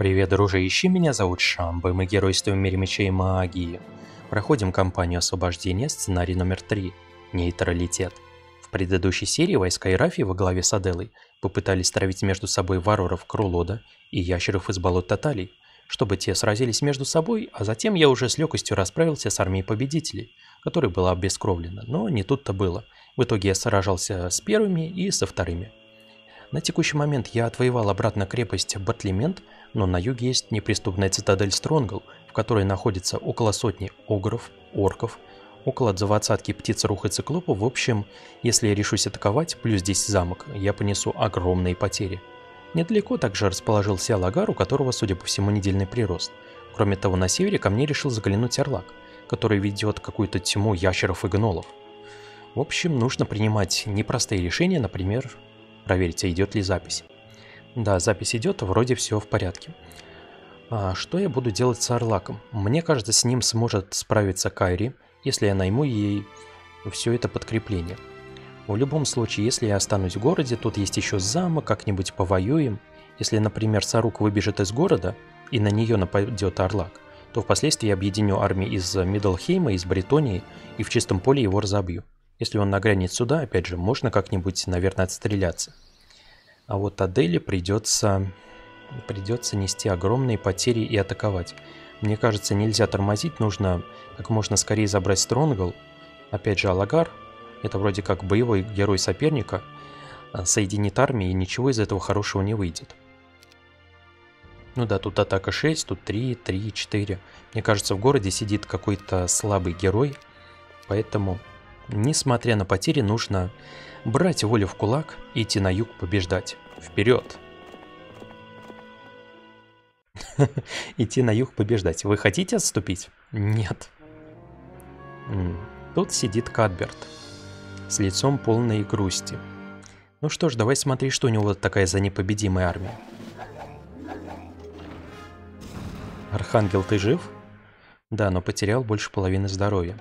Привет, дружище, меня зовут Шамба, мы геройствуем в мире мечей и магии. Проходим кампанию освобождения, сценарий номер 3 – нейтралитет. В предыдущей серии войска Ирафии во главе с Аделой попытались травить между собой варваров Крулода и ящеров из болот Таталий, чтобы те сразились между собой, а затем я уже с легкостью расправился с армией победителей, которая была обескровлена, но не тут-то было. В итоге я сражался с первыми и со вторыми. На текущий момент я отвоевал обратно крепость Батлимент, но на юге есть неприступная цитадель Стронгл, в которой находится около сотни огров, орков, около двадцатки птиц рух и циклопов. В общем, если я решусь атаковать, плюс здесь замок, я понесу огромные потери. Недалеко также расположился Алагар, у которого, судя по всему, недельный прирост. Кроме того, на севере ко мне решил заглянуть Орлак, который ведет какую-то тьму ящеров и гнолов. В общем, нужно принимать непростые решения, например, проверить, а идет ли запись. Да, запись идет, вроде все в порядке. А что я буду делать с Орлаком? Мне кажется, с ним сможет справиться Кайри, если я найму ей все это подкрепление. В любом случае, если я останусь в городе, тут есть еще замок, как-нибудь повоюем. Если, например, Сарук выбежит из города, и на нее нападет Орлак, то впоследствии я объединю армии из Миддлхейма, из Бретонии и в чистом поле его разобью. Если он нагрянет сюда, опять же, можно как-нибудь, наверное, отстреляться. А вот Аделе придется, придется нести огромные потери и атаковать. Мне кажется, нельзя тормозить, нужно как можно скорее забрать Стронгл. Опять же, Алагар, это вроде как боевой герой соперника, а, соединит армии, и ничего из этого хорошего не выйдет. Ну да, тут атака 6, тут 3, 3, 4. Мне кажется, в городе сидит какой-то слабый герой, поэтому, несмотря на потери, нужно брать волю в кулак идти на юг побеждать. Вперед! Идти на юг побеждать. Вы хотите отступить? Нет. Тут сидит Кадберт с лицом полной грусти. Ну что ж, давай смотри, что у него такая за непобедимая армия. Архангел, ты жив? Да, но потерял больше половины здоровья.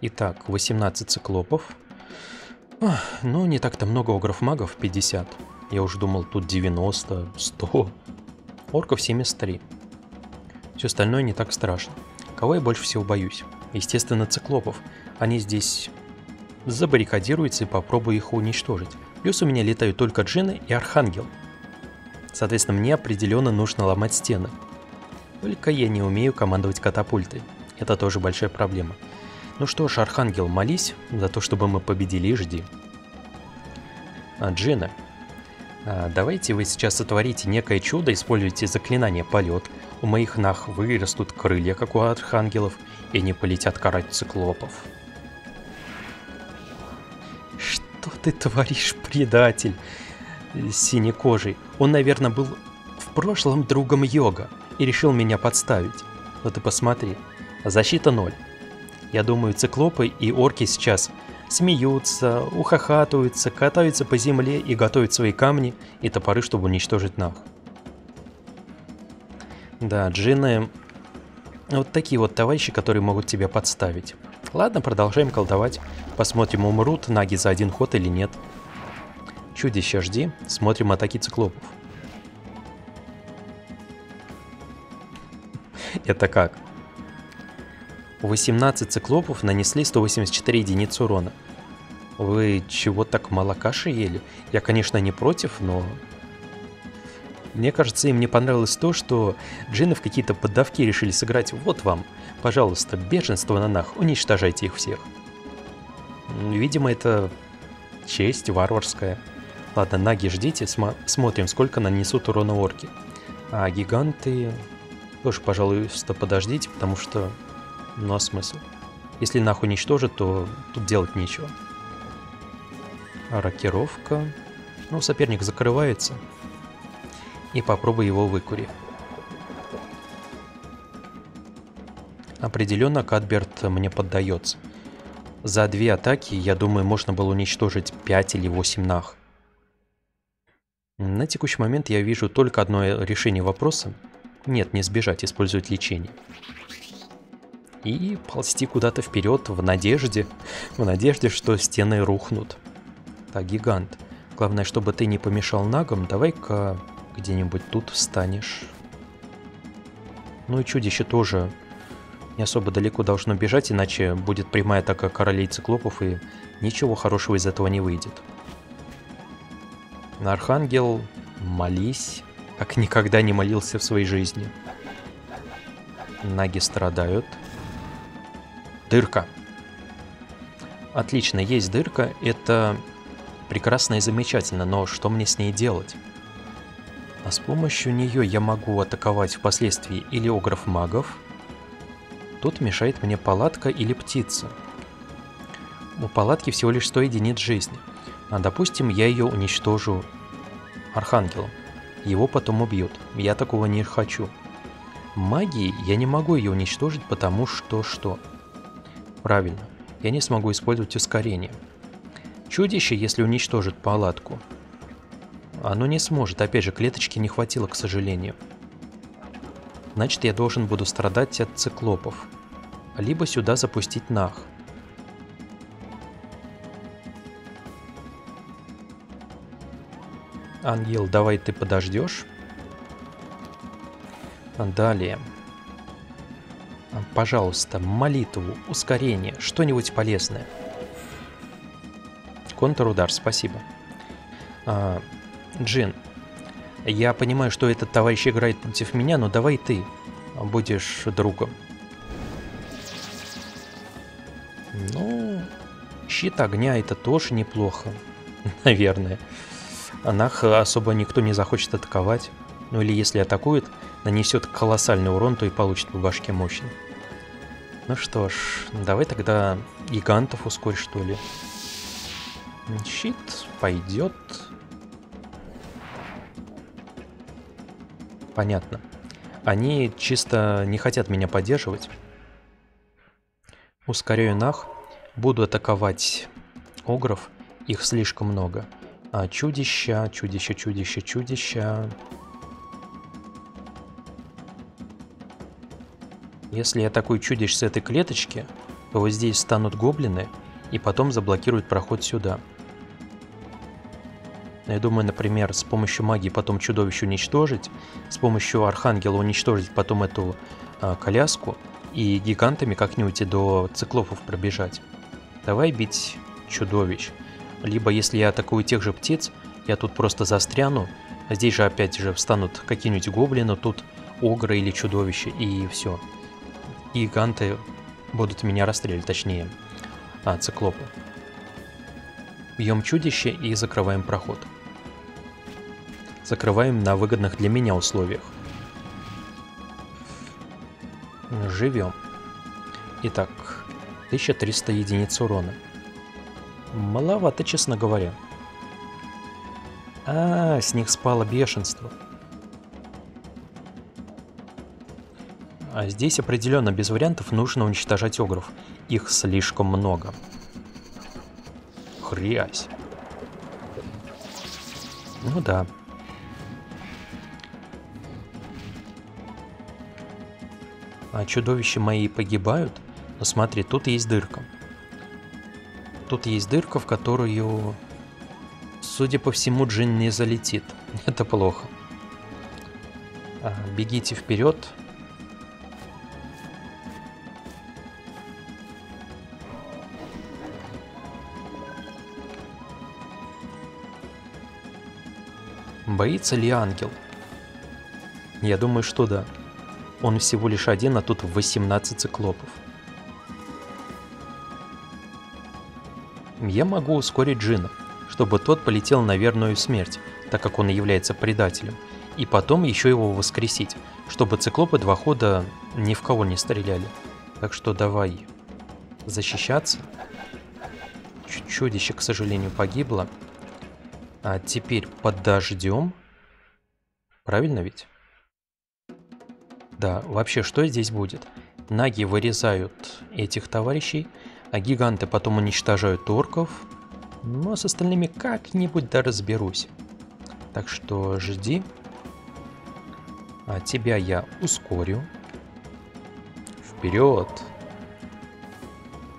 Итак, 18 циклопов, ну, не так-то много огров-магов, 50. Я уже думал, тут 90, 100. Орков 73. Все остальное не так страшно. Кого я больше всего боюсь? Естественно, циклопов. Они здесь забаррикадируются и попробую их уничтожить. Плюс у меня летают только джины и архангел. Соответственно, мне определенно нужно ломать стены. Только я не умею командовать катапультой. Это тоже большая проблема. Ну что ж, Архангел, молись за то, чтобы мы победили и жди. А, Джина, а, давайте вы сейчас сотворите некое чудо, используйте заклинание полет. У моих нах вырастут крылья, как у архангелов, и они полетят карать циклопов. Что ты творишь, предатель? Синекожий. Он, наверное, был в прошлом другом йога и решил меня подставить. Но ты посмотри. Защита ноль. Я думаю, циклопы и орки сейчас смеются, ухахатываются, катаются по земле и готовят свои камни и топоры, чтобы уничтожить нах. Да, джинны... Вот такие вот товарищи, которые могут тебя подставить. Ладно, продолжаем колдовать. Посмотрим, умрут наги за один ход или нет. Чудище жди. Смотрим атаки циклопов. Это как? 18 циклопов нанесли 184 единицы урона. Вы чего так мало каши ели? Я, конечно, не против, но... Мне кажется, им не понравилось то, что джинны в какие-то поддавки решили сыграть. Вот вам, пожалуйста, бешенство на нах, уничтожайте их всех. Видимо, это честь варварская. Ладно, наги ждите, см смотрим, сколько нанесут урона орки. А гиганты... Тоже, пожалуйста, подождите, потому что а смысл? Если нахуй уничтожит, то тут делать нечего. А рокировка... Ну, соперник закрывается. И попробуй его выкури. Определенно Кадберт мне поддается. За две атаки, я думаю, можно было уничтожить 5 или 8 нах. На текущий момент я вижу только одно решение вопроса. Нет, не сбежать, использовать лечение и ползти куда-то вперед в надежде, в надежде, что стены рухнут. Так, гигант. Главное, чтобы ты не помешал нагам, давай-ка где-нибудь тут встанешь. Ну и чудище тоже не особо далеко должно бежать, иначе будет прямая атака королей циклопов, и ничего хорошего из этого не выйдет. Архангел, молись, как никогда не молился в своей жизни. Наги страдают. Дырка. Отлично, есть дырка, это прекрасно и замечательно, но что мне с ней делать? А с помощью нее я могу атаковать впоследствии или огров магов, Тут мешает мне палатка или птица. У палатки всего лишь 100 единиц жизни. А допустим, я ее уничтожу архангелом. Его потом убьют. Я такого не хочу. Магией я не могу ее уничтожить, потому что что? Правильно, я не смогу использовать ускорение. Чудище, если уничтожит палатку, оно не сможет. Опять же, клеточки не хватило, к сожалению. Значит, я должен буду страдать от циклопов либо сюда запустить нах. Ангел, давай ты подождешь. Далее. Пожалуйста, молитву, ускорение, что-нибудь полезное. Контрудар, спасибо. А, Джин, я понимаю, что этот товарищ играет против меня, но давай ты будешь другом. Ну, щит огня это тоже неплохо, наверное. Нах особо никто не захочет атаковать. Ну или если атакует, нанесет колоссальный урон, то и получит по башке мощно. Ну что ж, давай тогда гигантов ускорь, что ли. Щит пойдет. Понятно. Они чисто не хотят меня поддерживать. Ускоряю нах. Буду атаковать огров. Их слишком много. А чудища, чудища, чудища, чудища. Если я атакую чудищ с этой клеточки, то вот здесь станут гоблины и потом заблокируют проход сюда. Я думаю, например, с помощью магии потом чудовище уничтожить, с помощью архангела уничтожить потом эту а, коляску, и гигантами как-нибудь до циклопов пробежать. Давай бить чудовищ. Либо если я атакую тех же птиц, я тут просто застряну. Здесь же опять же встанут какие-нибудь гоблины, тут огры или чудовища, и все. Гиганты будут меня расстрелять, точнее, а, циклопы. Бьем чудище и закрываем проход. Закрываем на выгодных для меня условиях. Живем. Итак, 1300 единиц урона. Маловато, честно говоря. А, с них спало бешенство. А здесь определенно без вариантов нужно уничтожать огров. Их слишком много. Хрясь. Ну да. А чудовища мои погибают? Но смотри, тут есть дырка. Тут есть дырка, в которую, судя по всему, Джин не залетит. Это плохо. А, бегите вперед. Боится ли ангел? Я думаю, что да. Он всего лишь один, а тут 18 циклопов. Я могу ускорить Джина, чтобы тот полетел на верную смерть, так как он является предателем, и потом еще его воскресить, чтобы циклопы два хода ни в кого не стреляли. Так что давай защищаться. Чудище, к сожалению, погибло. А теперь подождем. Правильно ведь? Да, вообще, что здесь будет? Наги вырезают этих товарищей, а гиганты потом уничтожают орков. Ну, а с остальными как-нибудь да разберусь. Так что жди. А тебя я ускорю. Вперед!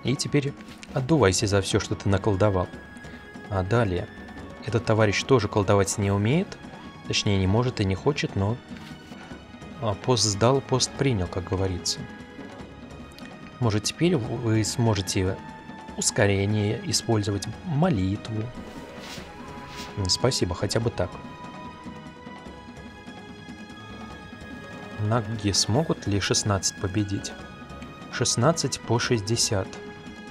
И теперь отдувайся за все, что ты наколдовал. А далее. Этот товарищ тоже колдовать не умеет. Точнее, не может и не хочет, но А пост сдал, пост принял, как говорится. Может, теперь вы сможете ускорение использовать, молитву. Спасибо, хотя бы так. Наги смогут ли 16 победить? 16 по 60.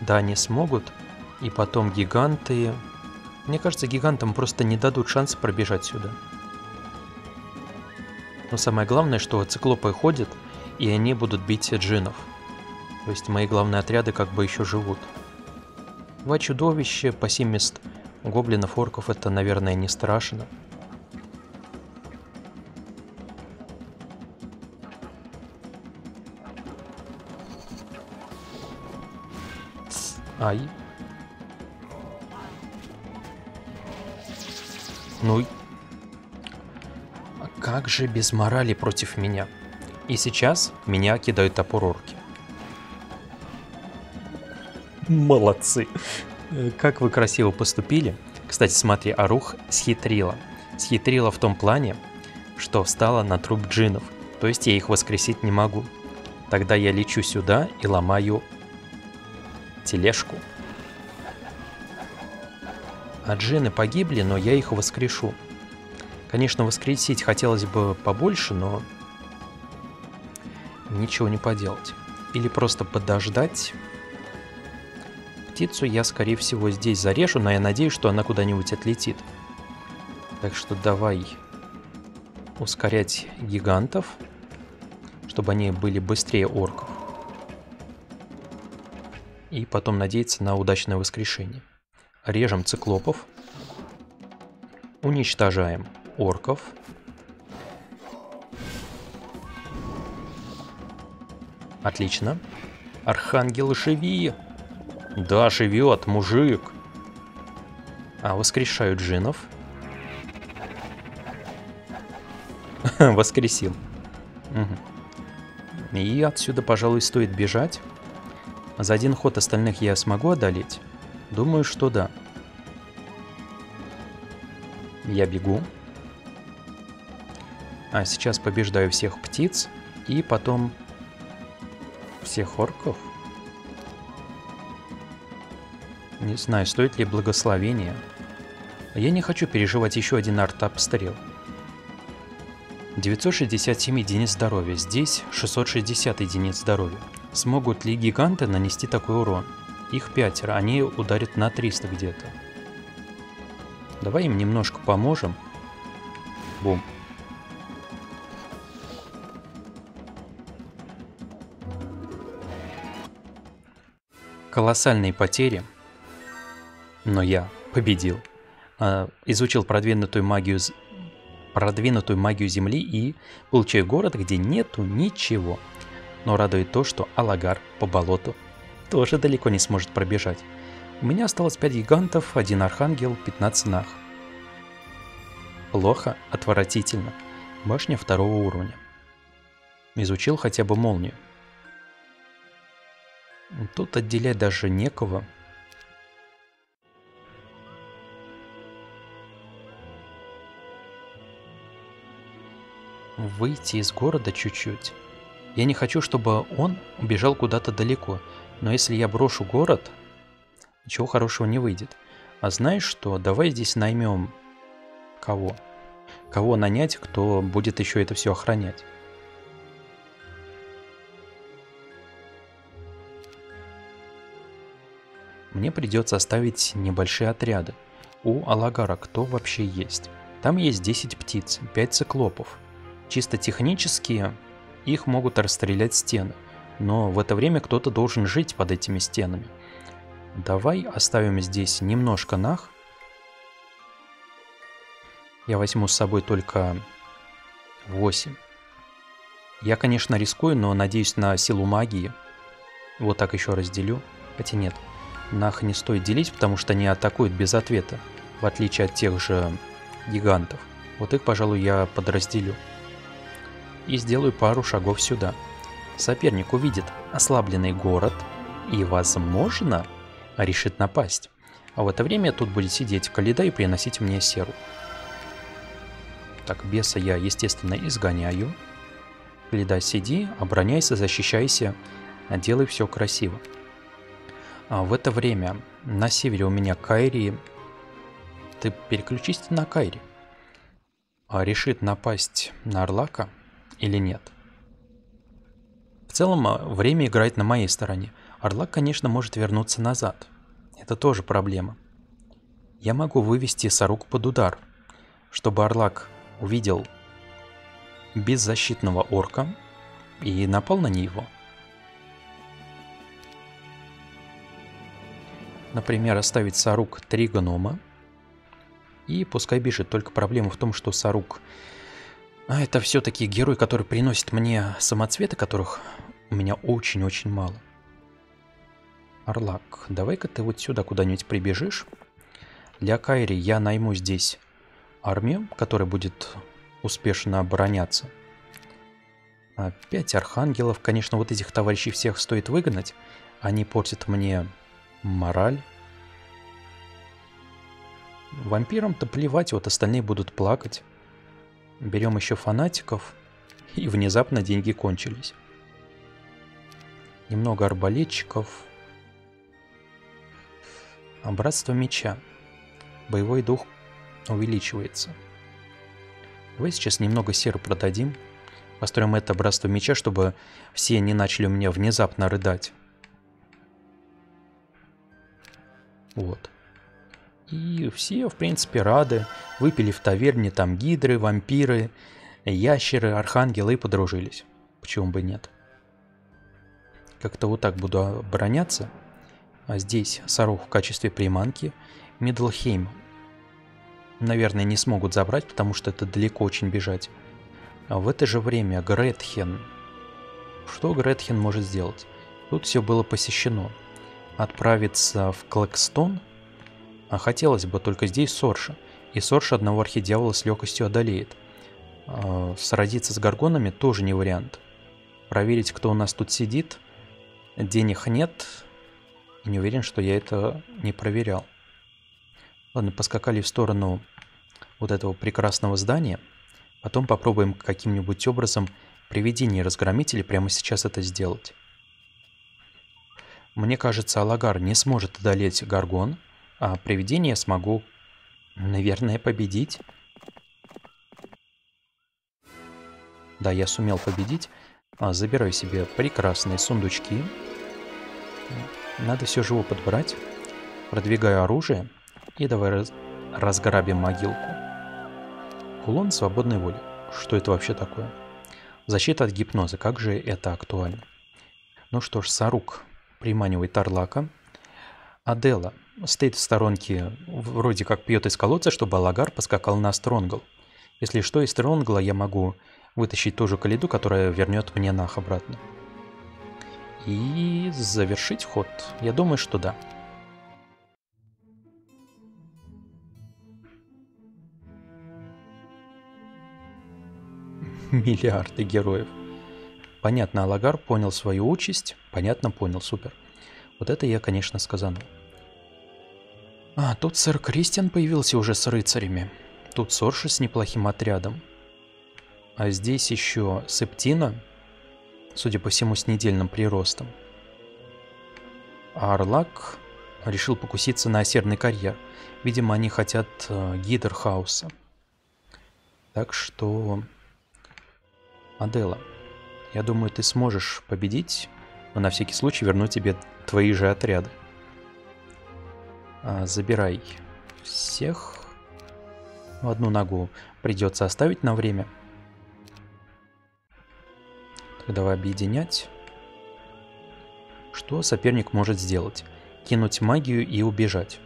Да, они смогут. И потом гиганты... Мне кажется, гигантам просто не дадут шанс пробежать сюда. Но самое главное, что циклопы ходят, и они будут бить джинов. То есть мои главные отряды как бы еще живут. Два чудовища 70 гоблинов, орков это, наверное, не страшно. Ай. Ну. А как же без морали против меня? И сейчас меня кидают топор орки. Молодцы. Как вы красиво поступили. Кстати, смотри, Арух схитрила. Схитрила в том плане, что встала на труп джинов. То есть я их воскресить не могу. Тогда я лечу сюда и ломаю тележку. А джины погибли, но я их воскрешу. Конечно, воскресить хотелось бы побольше, но ничего не поделать. Или просто подождать. Птицу я, скорее всего, здесь зарежу, но я надеюсь, что она куда-нибудь отлетит. Так что давай ускорять гигантов, чтобы они были быстрее орков и потом надеяться на удачное воскрешение. Режем циклопов. Уничтожаем орков. Отлично. Архангел живи! Да, живет, мужик! А, воскрешаю джинов. Воскресил. Угу. И отсюда, пожалуй, стоит бежать. За один ход остальных я смогу одолеть? Думаю, что да. Я бегу. А сейчас побеждаю всех птиц и потом всех орков. Не знаю, стоит ли благословение. Я не хочу переживать еще один арт-обстрел. 967 единиц здоровья, здесь 660 единиц здоровья. Смогут ли гиганты нанести такой урон? Их пятеро, они ударят на 300 где-то. Давай им немножко поможем. Бум. Колоссальные потери. Но я победил. А, изучил продвинутую магию, продвинутую магию Земли и получаю город, где нету ничего. Но радует то, что Алагар по болоту тоже далеко не сможет пробежать. У меня осталось 5 гигантов, 1 архангел, 15 нах. Плохо, отвратительно. Башня второго уровня. Изучил хотя бы молнию. Тут отделять даже некого. Выйти из города чуть-чуть. Я не хочу, чтобы он убежал куда-то далеко. Но если я брошу город, ничего хорошего не выйдет. А знаешь что? Давай здесь наймем кого? Кого нанять, кто будет еще это все охранять? Мне придется оставить небольшие отряды. У Алагара кто вообще есть? Там есть 10 птиц, 5 циклопов. Чисто технически их могут расстрелять стены. Но в это время кто-то должен жить под этими стенами. Давай оставим здесь немножко нах. Я возьму с собой только 8. Я, конечно, рискую, но надеюсь на силу магии. Вот так еще разделю. Хотя нет, нах не стоит делить, потому что они атакуют без ответа. В отличие от тех же гигантов. Вот их, пожалуй, я подразделю и сделаю пару шагов сюда. Соперник увидит ослабленный город и, возможно, решит напасть. А в это время тут будет сидеть Каледа и приносить мне серу. Так, беса я, естественно, изгоняю. Лида, сиди, обороняйся, защищайся, делай все красиво. А в это время на севере у меня Кайри. Ты переключись на Кайри. А решит напасть на Орлака или нет? Целом, а, время играет на моей стороне. Орлак, конечно, может вернуться назад. Это тоже проблема. Я могу вывести Сарук под удар, чтобы Орлак увидел беззащитного орка и напал на него. Например, оставить Сарук три гнома и пускай бежит. Только проблема в том, что Сарук... А это все-таки герой, который приносит мне самоцветы, которых у меня очень-очень мало. Орлак, давай-ка ты вот сюда куда-нибудь прибежишь. Для Кайри я найму здесь армию, которая будет успешно обороняться. Пять архангелов. Конечно, вот этих товарищей всех стоит выгнать. Они портят мне мораль. Вампирам-то плевать, вот остальные будут плакать. Берем еще фанатиков. И внезапно деньги кончились. Немного арбалетчиков. А братство меча. Боевой дух увеличивается. Давай сейчас немного серы продадим. Построим это братство меча, чтобы все не начали у меня внезапно рыдать. Вот. И все, в принципе, рады. Выпили в таверне там гидры, вампиры, ящеры, архангелы и подружились. Почему бы нет? Как-то вот так буду обороняться. А здесь Сарух в качестве приманки. Мидлхейм наверное, не смогут забрать, потому что это далеко очень бежать. А в это же время Гретхен... Что Гретхен может сделать? Тут все было посещено. Отправиться в Клэкстон? А хотелось бы только здесь Сорша. И Сорша одного архидьявола с легкостью одолеет. А, сразиться с горгонами тоже не вариант. Проверить, кто у нас тут сидит. Денег нет. И не уверен, что я это не проверял. Ладно, поскакали в сторону вот этого прекрасного здания. Потом попробуем каким-нибудь образом привидение разгромителей прямо сейчас это сделать. Мне кажется, Алагар не сможет одолеть Гаргон, а привидение смогу, наверное, победить. Да, я сумел победить. А, забираю себе прекрасные сундучки. Надо все живо подбрать. Продвигаю оружие. И давай раз... разграбим могилку. Кулон свободной воли. Что это вообще такое? Защита от гипноза. Как же это актуально? Ну что ж, Сарук приманивает Тарлака. Адела стоит в сторонке, вроде как пьет из колодца, чтобы Алагар поскакал на Стронгл. Если что, из Стронгла я могу вытащить ту же Калиду, которая вернет мне Нах обратно. И завершить ход. Я думаю, что да. Миллиарды героев. Понятно, Алагар понял свою участь. Понятно, понял, супер. Вот это я, конечно, сказанул. А, тут сэр Кристиан появился уже с рыцарями. Тут Сорша с неплохим отрядом. А здесь еще Септина, судя по всему, с недельным приростом. А Орлак решил покуситься на осерный карьер. Видимо, они хотят э, Гидерхауса. Так что Адела, я думаю, ты сможешь победить, но на всякий случай верну тебе твои же отряды. А, забирай всех. Одну ногу придется оставить на время. Давай объединять. Что соперник может сделать? Кинуть магию и убежать.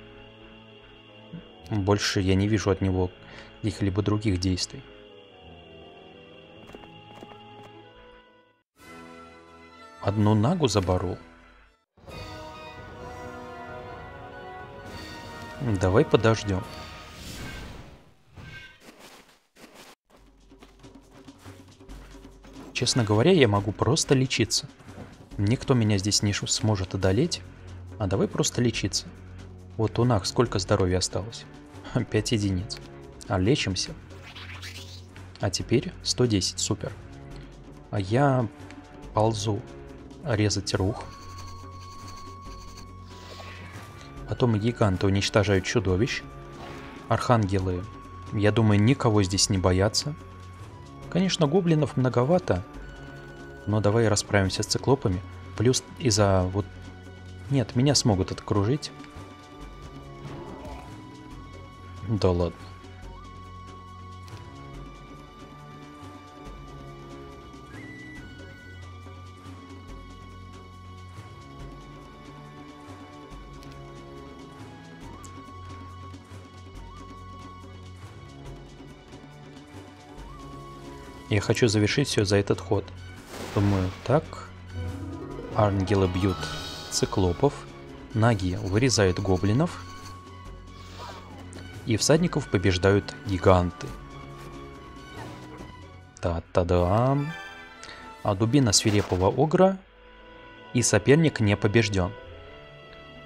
Больше я не вижу от него каких-либо других действий. Одну нагу заборол. Давай подождем. Честно говоря, я могу просто лечиться. Никто меня здесь не сможет одолеть. А давай просто лечиться. Вот у Нах сколько здоровья осталось? 5 единиц. А лечимся. А теперь 110, супер. А я ползу резать рух. Потом гиганты уничтожают чудовищ. Архангелы, я думаю, никого здесь не боятся. Конечно, гоблинов многовато, но давай расправимся с циклопами. Плюс из-за вот... Нет, меня смогут откружить. Да ладно. Я хочу завершить все за этот ход. Думаю, так. Ангелы бьют циклопов. Наги вырезают гоблинов. И всадников побеждают гиганты. Та-та-дам. А дубина свирепого огра. И соперник не побежден.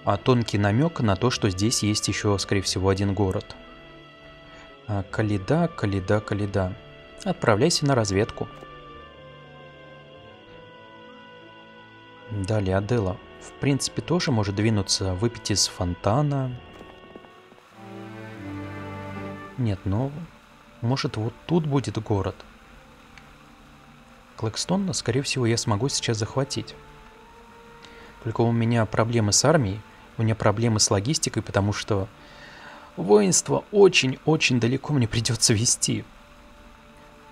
А тонкий намек на то, что здесь есть еще, скорее всего, один город. А, Калида, Калида, Калида. Отправляйся на разведку. Далее Адела. В принципе, тоже может двинуться, выпить из фонтана. Нет, но... Может, вот тут будет город. Клэкстон, скорее всего, я смогу сейчас захватить. Только у меня проблемы с армией, у меня проблемы с логистикой, потому что воинство очень-очень далеко мне придется вести.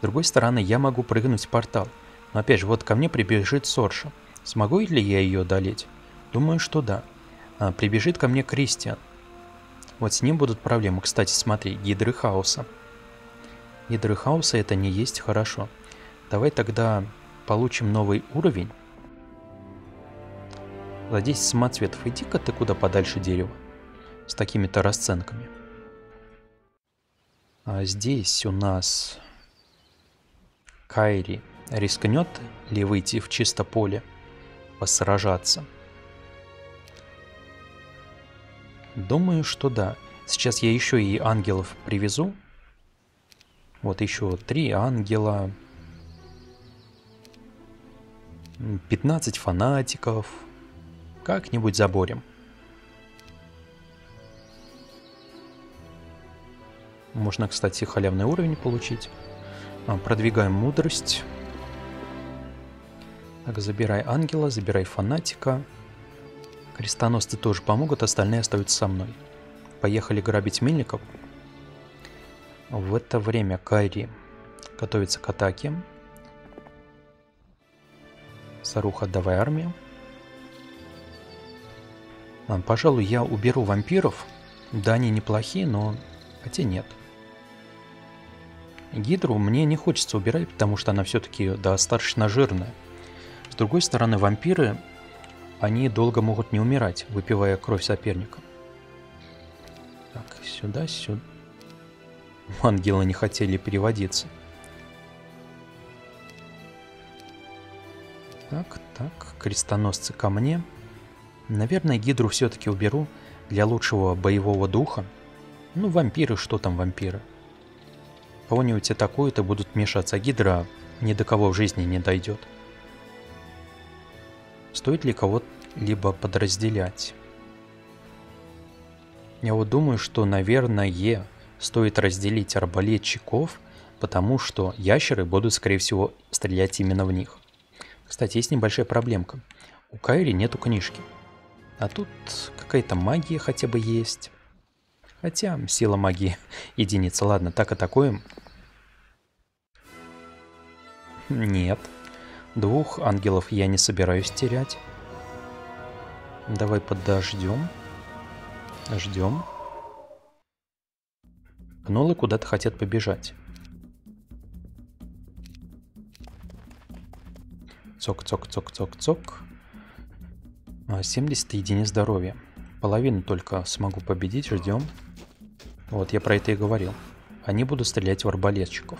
С другой стороны, я могу прыгнуть в портал. Но опять же, вот ко мне прибежит Сорша. Смогу ли я ее одолеть? Думаю, что да. А, прибежит ко мне Кристиан. Вот с ним будут проблемы. Кстати, смотри, гидры хаоса. Гидры хаоса это не есть хорошо. Давай тогда получим новый уровень. 10 самоцветов. Иди-ка ты куда подальше дерева. С такими-то расценками. А здесь у нас Кайри рискнет ли выйти в чисто поле, посражаться? Думаю, что да. Сейчас я еще и ангелов привезу. Вот еще три ангела. 15 фанатиков. Как-нибудь заборем. Можно, кстати, халявный уровень получить. А, продвигаем мудрость. Так, забирай ангела, забирай фанатика. Крестоносцы тоже помогут, остальные остаются со мной. Поехали грабить мельников. В это время Кайри готовится к атаке. Саруха, давай армию. А, пожалуй, я уберу вампиров. Да, они неплохие, но... Хотя нет. Гидру мне не хочется убирать, потому что она все-таки достаточно жирная. С другой стороны, вампиры, они долго могут не умирать, выпивая кровь соперника. Так, сюда, сюда. Ангелы не хотели переводиться. Так, так, крестоносцы ко мне. Наверное, гидру все-таки уберу для лучшего боевого духа. Ну, вампиры, что там вампиры? Кого-нибудь атакуют и будут мешаться, Гидра ни до кого в жизни не дойдет. Стоит ли кого-либо подразделять? Я вот думаю, что, наверное, стоит разделить арбалетчиков, потому что ящеры будут, скорее всего, стрелять именно в них. Кстати, есть небольшая проблемка. У Кайри нету книжки. А тут какая-то магия хотя бы есть. Хотя сила магии единица. Ладно, так атакуем. Нет. Двух ангелов я не собираюсь терять. Давай подождем. Ждем. Гнолы куда-то хотят побежать. Цок-цок-цок-цок-цок. 70 а, единиц здоровья. Половину только смогу победить, ждем. Вот, я про это и говорил. Они будут стрелять в арбалетчиков.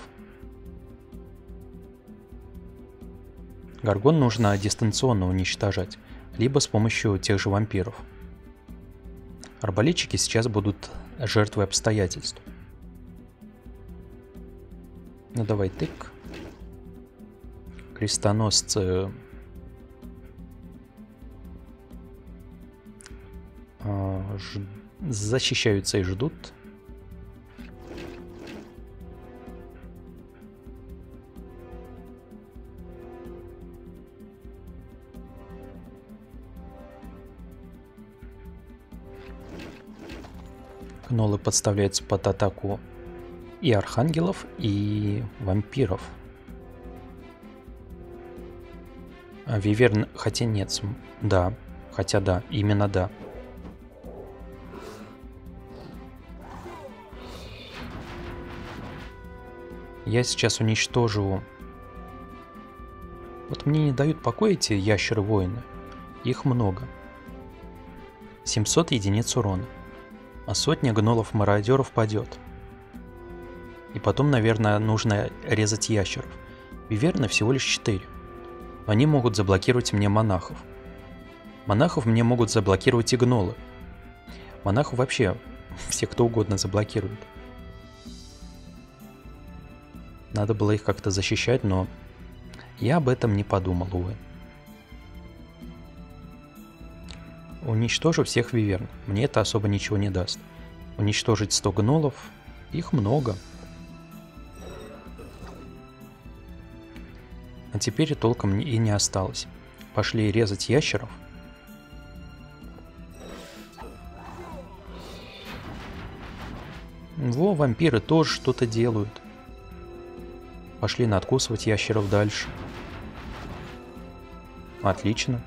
Гаргон нужно дистанционно уничтожать, либо с помощью тех же вампиров. Арбалетчики сейчас будут жертвой обстоятельств. Ну давай тык. крестоносцы а, защищаются и ждут. Гнолы подставляются под атаку и архангелов, и вампиров. А Виверн, хотя нет, да, хотя да, именно да. Я сейчас уничтожу... Вот мне не дают покоя эти ящеры-воины. Их много. 700 единиц урона. А сотня гнолов-мародеров падет. И потом, наверное, нужно резать ящеров. Виверны всего лишь 4. Они могут заблокировать мне монахов. Монахов мне могут заблокировать и гнолы. Монахов вообще все кто угодно заблокирует. Надо было их как-то защищать, но я об этом не подумал, увы. Уничтожу всех виверн. Мне это особо ничего не даст. Уничтожить 100 гнолов. Их много. А теперь толком и не осталось. Пошли резать ящеров. Во, вампиры тоже что-то делают. Пошли надкусывать ящеров дальше. Отлично.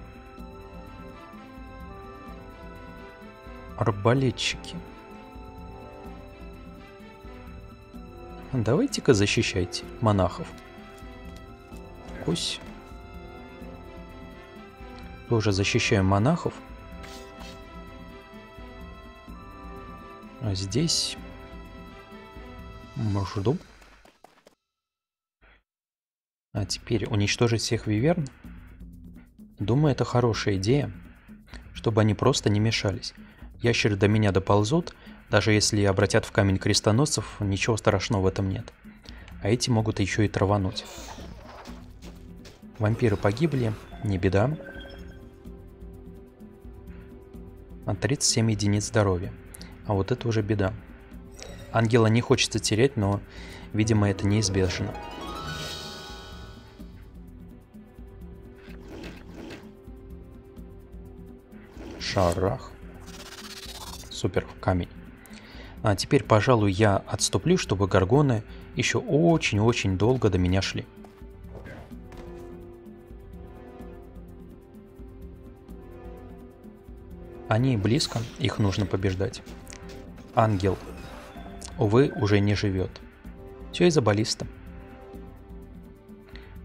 Арбалетчики. Давайте-ка защищайте монахов. Кусь. Тоже защищаем монахов. А здесь... Жду. А теперь уничтожить всех виверн? Думаю, это хорошая идея, чтобы они просто не мешались. Ящеры до меня доползут, даже если обратят в камень крестоносцев, ничего страшного в этом нет. А эти могут еще и травануть. Вампиры погибли, не беда. А 37 единиц здоровья. А вот это уже беда. Ангела не хочется терять, но, видимо, это неизбежно. Шарах. Супер, камень. А теперь, пожалуй, я отступлю, чтобы горгоны еще очень-очень долго до меня шли. Они близко, их нужно побеждать. Ангел, увы, уже не живет. Все из-за баллиста.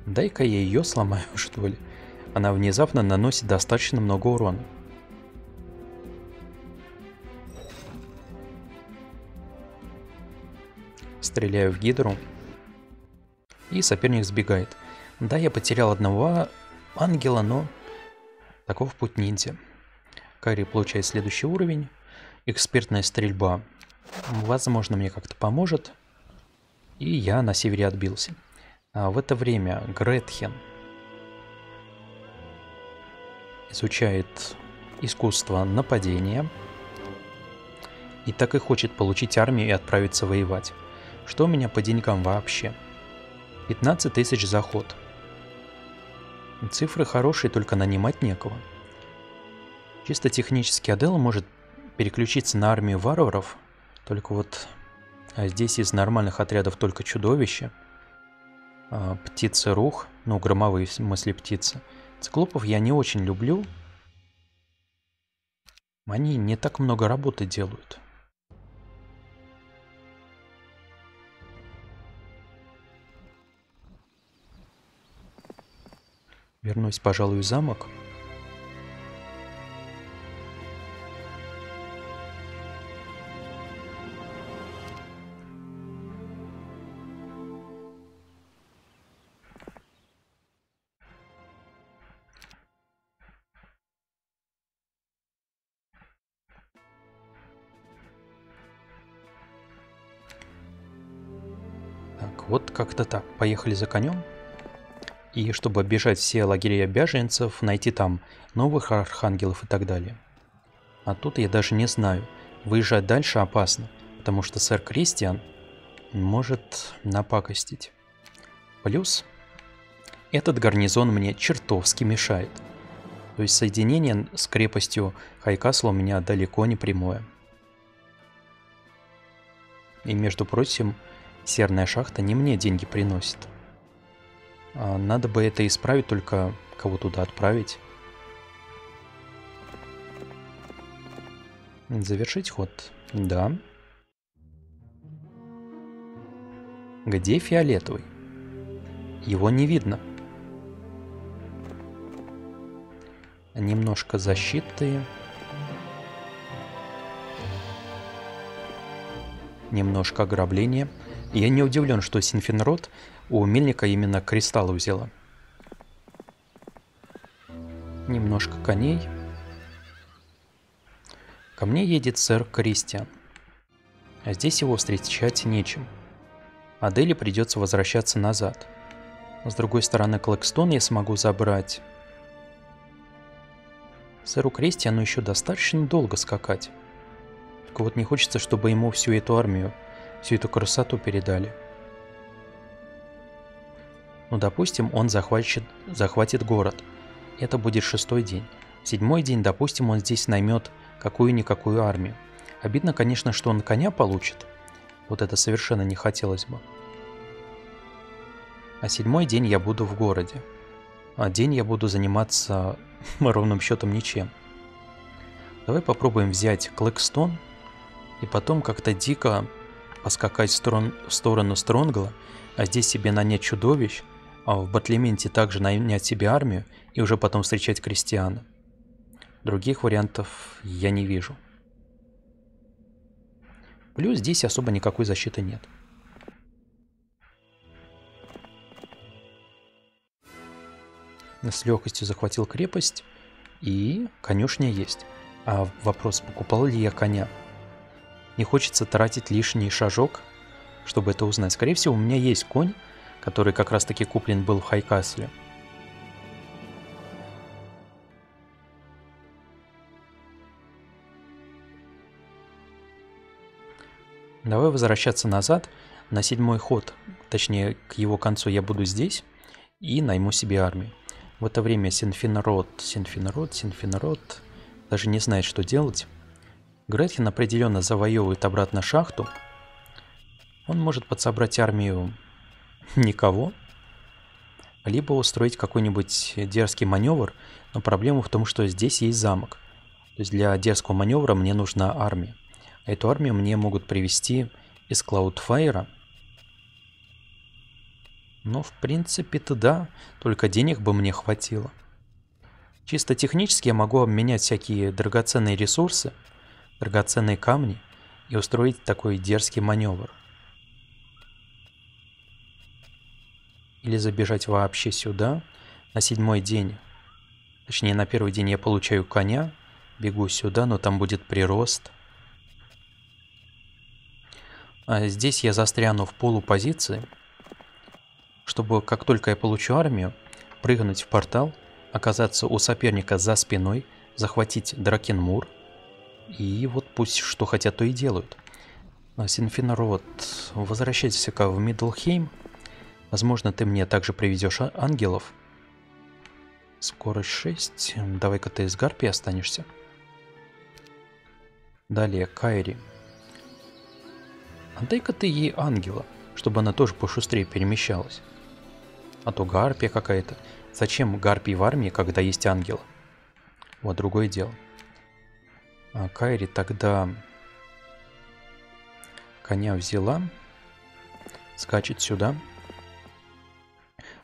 Дай-ка я ее сломаю, что ли. Она внезапно наносит достаточно много урона. Стреляю в гидру. И соперник сбегает. Да, я потерял одного ангела, но таков путь ниндзя. Карри получает следующий уровень. Экспертная стрельба. Возможно, мне как-то поможет. И я на севере отбился. А в это время Гретхен изучает искусство нападения. И так и хочет получить армию и отправиться воевать. Что у меня по деньгам вообще? 15 тысяч заход. Цифры хорошие, только нанимать некого. Чисто технически Адел может переключиться на армию варваров, только вот а здесь из нормальных отрядов только чудовища, а, птицы рух, ну громовые в смысле птицы. Циклопов я не очень люблю, они не так много работы делают. Вернусь, пожалуй, в замок. Так, вот как-то так. Поехали за конем. И чтобы оббежать все лагеря беженцев, найти там новых архангелов и так далее. А тут я даже не знаю. Выезжать дальше опасно, потому что сэр Кристиан может напакостить. Плюс этот гарнизон мне чертовски мешает. То есть соединение с крепостью Хайкасла у меня далеко не прямое. И между прочим, серная шахта не мне деньги приносит. А надо бы это исправить, только кого туда отправить. Завершить ход. Да. Где фиолетовый? Его не видно. Немножко защиты. Немножко ограбления. Я не удивлен, что Синфенрод у Мельника именно кристаллы взяла. Немножко коней. Ко мне едет сэр Кристиан. А здесь его встречать нечем. Адели придется возвращаться назад. С другой стороны, Клэкстон я смогу забрать. Сэру Кристиану еще достаточно долго скакать. Только вот не хочется, чтобы ему всю эту армию, всю эту красоту передали. Ну, допустим, он захватит, захватит город. Это будет шестой день. Седьмой день, допустим, он здесь наймет какую-никакую армию. Обидно, конечно, что он коня получит. Вот это совершенно не хотелось бы. А седьмой день я буду в городе. А день я буду заниматься ровным счетом ничем. Давай попробуем взять Клэкстон и потом как-то дико поскакать в, сторон, в сторону Стронгла, а здесь себе нанять чудовищ, а в Батлементе также нанять себе армию и уже потом встречать крестьяна. Других вариантов я не вижу. Плюс здесь особо никакой защиты нет. С легкостью захватил крепость и конюшня есть. А вопрос, покупал ли я коня? Не хочется тратить лишний шажок, чтобы это узнать. Скорее всего, у меня есть конь, который как раз таки куплен был в Хайкасле. Давай возвращаться назад на седьмой ход, точнее к его концу я буду здесь и найму себе армию. В это время Синфинрод, Синфинрод, Синфинрод даже не знает, что делать. Гретхен определенно завоевывает обратно шахту. Он может подсобрать армию никого, либо устроить какой-нибудь дерзкий маневр, но проблема в том, что здесь есть замок. То есть для дерзкого маневра мне нужна армия. Эту армию мне могут привести из Cloudfire. Но в принципе-то да, только денег бы мне хватило. Чисто технически я могу обменять всякие драгоценные ресурсы, драгоценные камни и устроить такой дерзкий маневр. или забежать вообще сюда на седьмой день. Точнее, на первый день я получаю коня, бегу сюда, но там будет прирост. А здесь я застряну в полупозиции, чтобы как только я получу армию, прыгнуть в портал, оказаться у соперника за спиной, захватить Дракенмур, и вот пусть что хотят, то и делают. Синфинарод, возвращайтесь-ка в Мидлхейм, Возможно, ты мне также приведешь а, ангелов. Скорость 6. Давай-ка ты из Гарпи останешься. Далее, Кайри. Отдай-ка ты ей ангела, чтобы она тоже пошустрее перемещалась. А то Гарпия какая-то. Зачем Гарпии в армии, когда есть ангел? Вот другое дело. А Кайри тогда коня взяла, скачет сюда.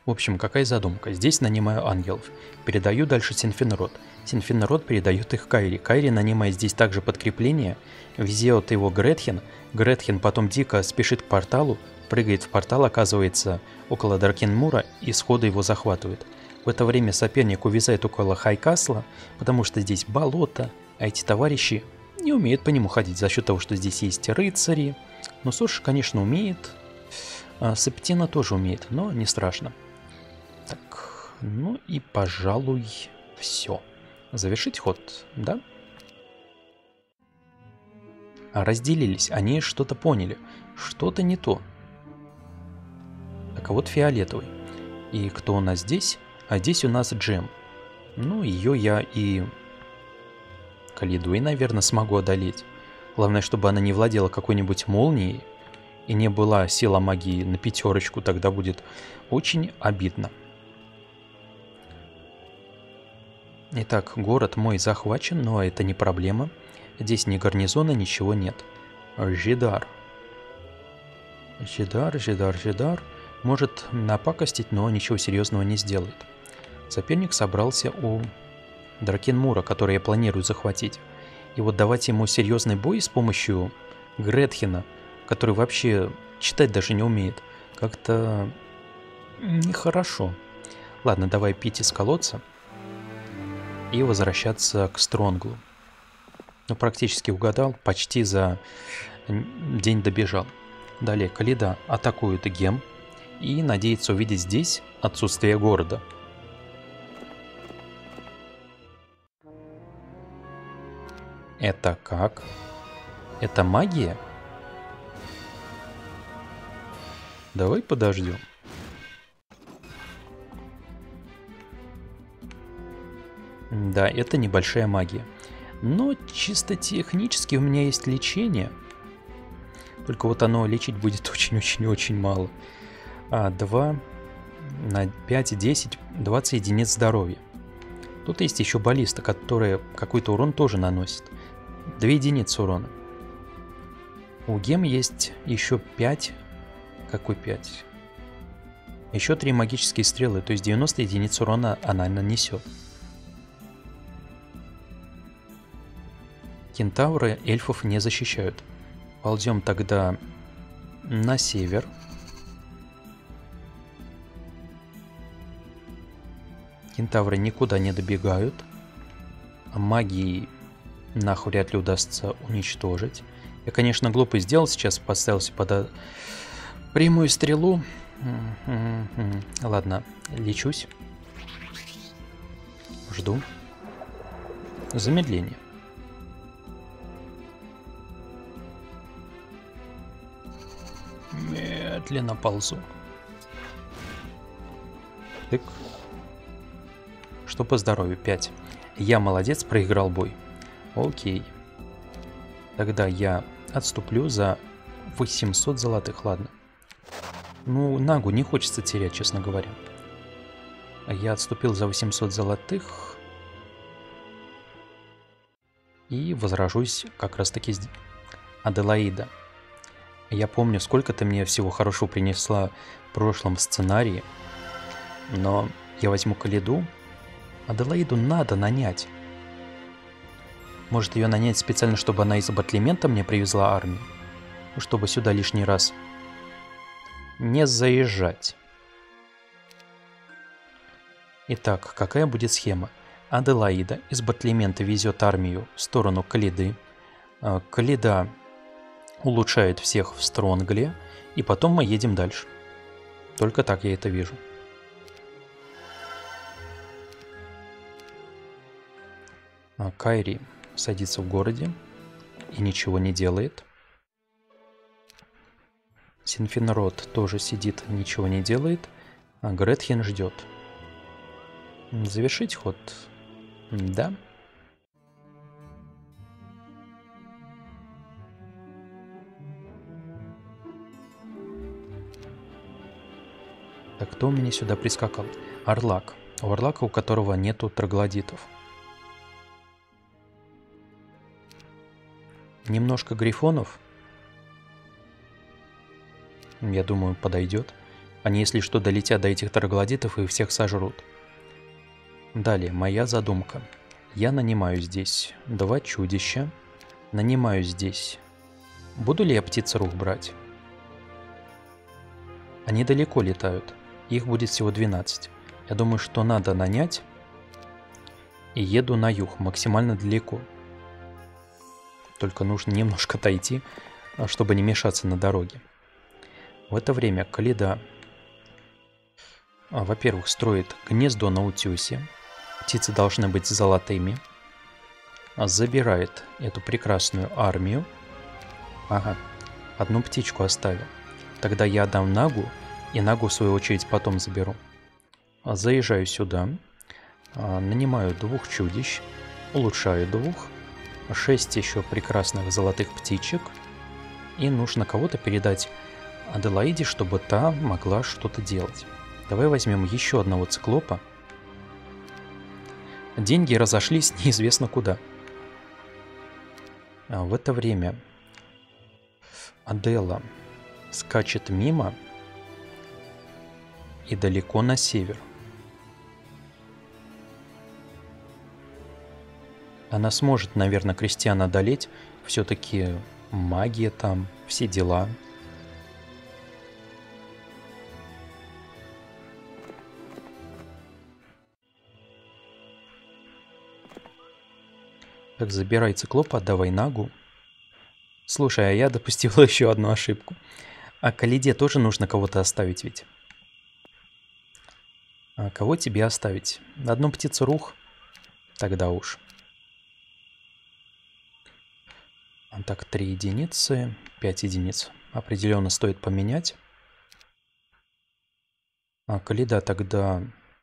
В общем, какая задумка? Здесь нанимаю ангелов. Передаю дальше Синфинрод. Синфинрод передает их Кайри. Кайри нанимает здесь также подкрепление. Везет его Гретхен. Гретхен потом дико спешит к порталу, прыгает в портал, оказывается около Даркенмура и сходу его захватывает. В это время соперник увязает около Хайкасла, потому что здесь болото, а эти товарищи не умеют по нему ходить за счет того, что здесь есть рыцари. Но Сош, конечно, умеет. А Септина тоже умеет, но не страшно. Так, ну и, пожалуй, все. Завершить ход, да? А разделились, они что-то поняли. Что-то не то. Так, а вот фиолетовый. И кто у нас здесь? А здесь у нас джем. Ну, ее я и Калидуэй, наверное, смогу одолеть. Главное, чтобы она не владела какой-нибудь молнией и не была сила магии на пятерочку, тогда будет очень обидно. Итак, город мой захвачен, но это не проблема. Здесь ни гарнизона, ничего нет. Жидар. Жидар, Жидар, Жидар. Может напакостить, но ничего серьезного не сделает. Соперник собрался у Дракенмура, я планирую захватить. И вот давать ему серьезный бой с помощью Гретхена, который вообще читать даже не умеет, как-то нехорошо. Ладно, давай пить из колодца и возвращаться к Стронглу. Ну, практически угадал, почти за день добежал. Далее Калида атакует Гем и надеется увидеть здесь отсутствие города – Это как? Это магия? Давай подождем. Да, это небольшая магия. Но чисто технически у меня есть лечение. Только вот оно лечить будет очень-очень-очень мало. А, 2 на 5, 10, 20 единиц здоровья. Тут есть еще баллиста, которая какой-то урон тоже наносит. 2 единицы урона. У гем есть еще 5. Какой 5? Еще 3 магические стрелы, то есть 90 единиц урона она нанесет. Кентавры эльфов не защищают. Ползем тогда на север. Кентавры никуда не добегают. Магии нах вряд ли удастся уничтожить. Я, конечно, глупо сделал сейчас, поставился под прямую стрелу. Ладно, лечусь. Жду. Замедление. Медленно ползу. Тык. Что по здоровью? 5. Я молодец, проиграл бой. Окей. Тогда я отступлю за 800 золотых, ладно. Ну, Нагу не хочется терять, честно говоря. Я отступил за 800 золотых. И возражусь как раз таки с Аделаида. Я помню, сколько ты мне всего хорошего принесла в прошлом сценарии. Но я возьму Калиду. Аделаиду надо нанять. Может ее нанять специально, чтобы она из Батлимента мне привезла армию? Чтобы сюда лишний раз не заезжать. Итак, какая будет схема? Аделаида из Батлимента везет армию в сторону Калиды. А, Калида улучшает всех в Стронгле, и потом мы едем дальше. Только так я это вижу. А, Кайри садится в городе и ничего не делает. Синфинрод тоже сидит, ничего не делает, а Гретхен ждет. Завершить ход? Да. Так, кто у меня сюда прискакал? Орлак. У Орлака, у которого нету троглодитов. Немножко грифонов. Я думаю, подойдет. Они, если что, долетят до этих троглодитов и всех сожрут. Далее, моя задумка. Я нанимаю здесь два чудища. Нанимаю здесь. Буду ли я птицерух брать? Они далеко летают. Их будет всего 12. Я думаю, что надо нанять. И еду на юг, максимально далеко. Только нужно немножко отойти, а, чтобы не мешаться на дороге. В это время Калида а, во-первых, строит гнездо на утесе. Птицы должны быть золотыми. А, забирает эту прекрасную армию. Ага, одну птичку оставил. Тогда я отдам Нагу, и Нагу в свою очередь потом заберу. Заезжаю сюда, нанимаю двух чудищ, улучшаю двух, шесть еще прекрасных золотых птичек, и нужно кого-то передать Аделаиде, чтобы та могла что-то делать. Давай возьмем еще одного циклопа. Деньги разошлись неизвестно куда. А в это время Адела скачет мимо и далеко на север. Она сможет, наверное, крестьян одолеть. Все-таки магия там, все дела. Так, забирай циклопа, отдавай Нагу. Слушай, а я допустил еще одну ошибку. А Калиде тоже нужно кого-то оставить ведь. А кого тебе оставить? Одну птицу рух? Тогда уж. А так, 3 единицы, 5 единиц. Определенно стоит поменять. А, Калида, тогда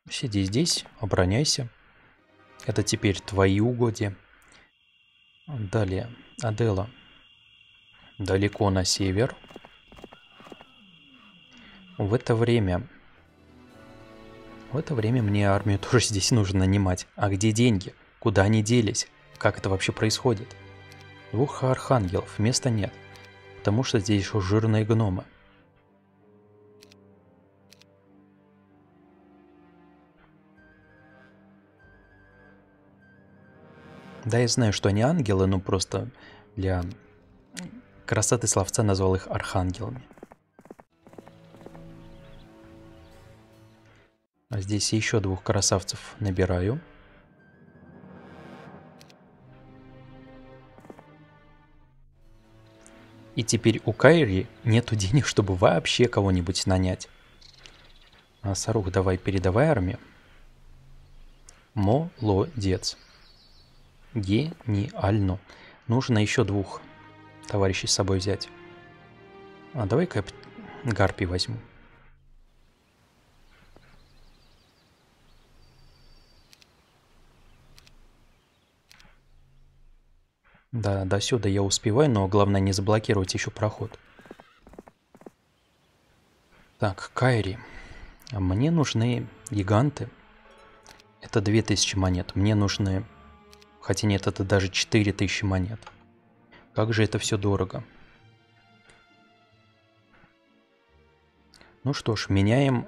сиди здесь, обороняйся. Это теперь твои угодья. Далее, Адела. Далеко на север. В это время... В это время мне армию тоже здесь нужно нанимать. А где деньги? Куда они делись? Как это вообще происходит? Двух архангелов места нет. Потому что здесь еще жирные гномы. Да, я знаю, что они ангелы, но просто для красоты словца назвал их архангелами. А здесь еще двух красавцев набираю. И теперь у Кайри нету денег, чтобы вообще кого-нибудь нанять. А, Сарух, давай передавай армию. Молодец. Гениально. Нужно еще двух товарищей с собой взять. А давай-ка я гарпи возьму. Да, до сюда я успеваю, но главное не заблокировать еще проход. Так, Кайри. Мне нужны гиганты. Это 2000 монет. Мне нужны Хотя нет, это даже 4000 монет. Как же это все дорого. Ну что ж, меняем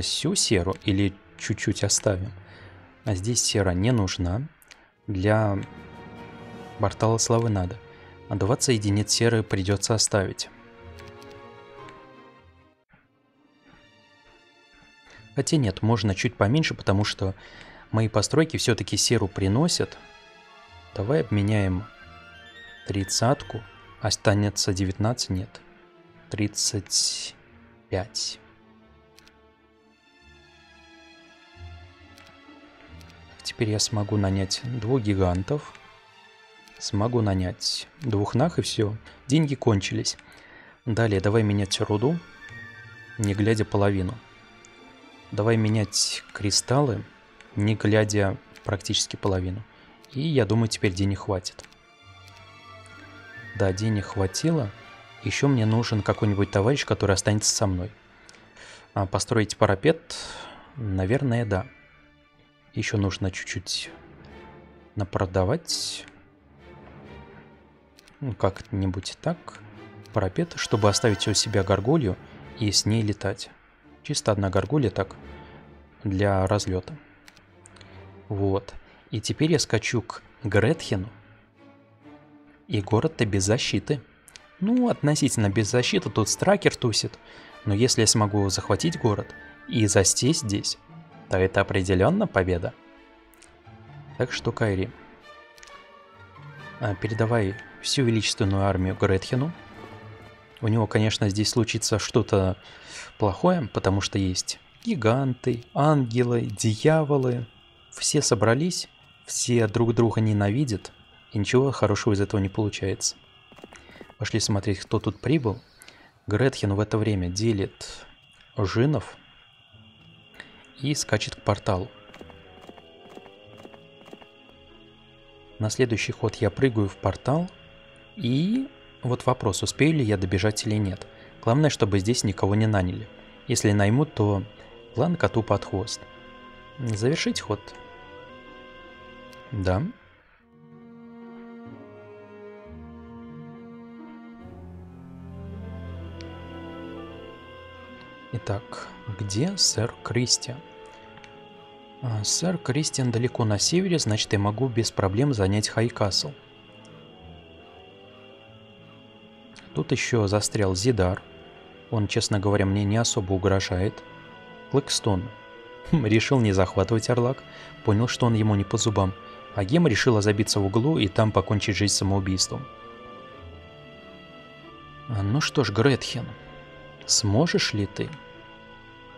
всю серу или чуть-чуть оставим. А здесь сера не нужна. Для портала славы надо. А 20 единиц серы придется оставить. Хотя нет, можно чуть поменьше, потому что мои постройки все-таки серу приносят. Давай обменяем тридцатку. Останется 19, нет. 35. Теперь я смогу нанять двух гигантов. Смогу нанять двух нах и все. Деньги кончились. Далее давай менять руду, не глядя половину. Давай менять кристаллы не глядя практически половину. И я думаю, теперь денег хватит. Да, денег хватило. Еще мне нужен какой-нибудь товарищ, который останется со мной. А построить парапет? Наверное, да. Еще нужно чуть-чуть напродавать. Ну, как-нибудь так. Парапет, чтобы оставить у себя горгулью и с ней летать. Чисто одна горгулья так для разлета. Вот. И теперь я скачу к Гретхену. И город-то без защиты. Ну, относительно без защиты, тут стракер тусит. Но если я смогу захватить город и застись здесь, то это определенно победа. Так что, Кайри, а, передавай всю величественную армию Гретхену. У него, конечно, здесь случится что-то плохое, потому что есть Гиганты, ангелы, дьяволы. Все собрались, все друг друга ненавидят, и ничего хорошего из этого не получается. Пошли смотреть, кто тут прибыл. Гретхен в это время делит жинов и скачет к порталу. На следующий ход я прыгаю в портал и вот вопрос, успею ли я добежать или нет. Главное, чтобы здесь никого не наняли. Если наймут, то план коту под хвост. Завершить ход. Да. Итак, где сэр Кристиан? А, сэр Кристиан далеко на севере, значит я могу без проблем занять Хайкасл. Тут еще застрял Зидар. Он, честно говоря, мне не особо угрожает. Клэкстон. Решил не захватывать Орлак. Понял, что он ему не по зубам. А Гема решила забиться в углу и там покончить жизнь самоубийством. А, ну что ж, Гретхен, сможешь ли ты?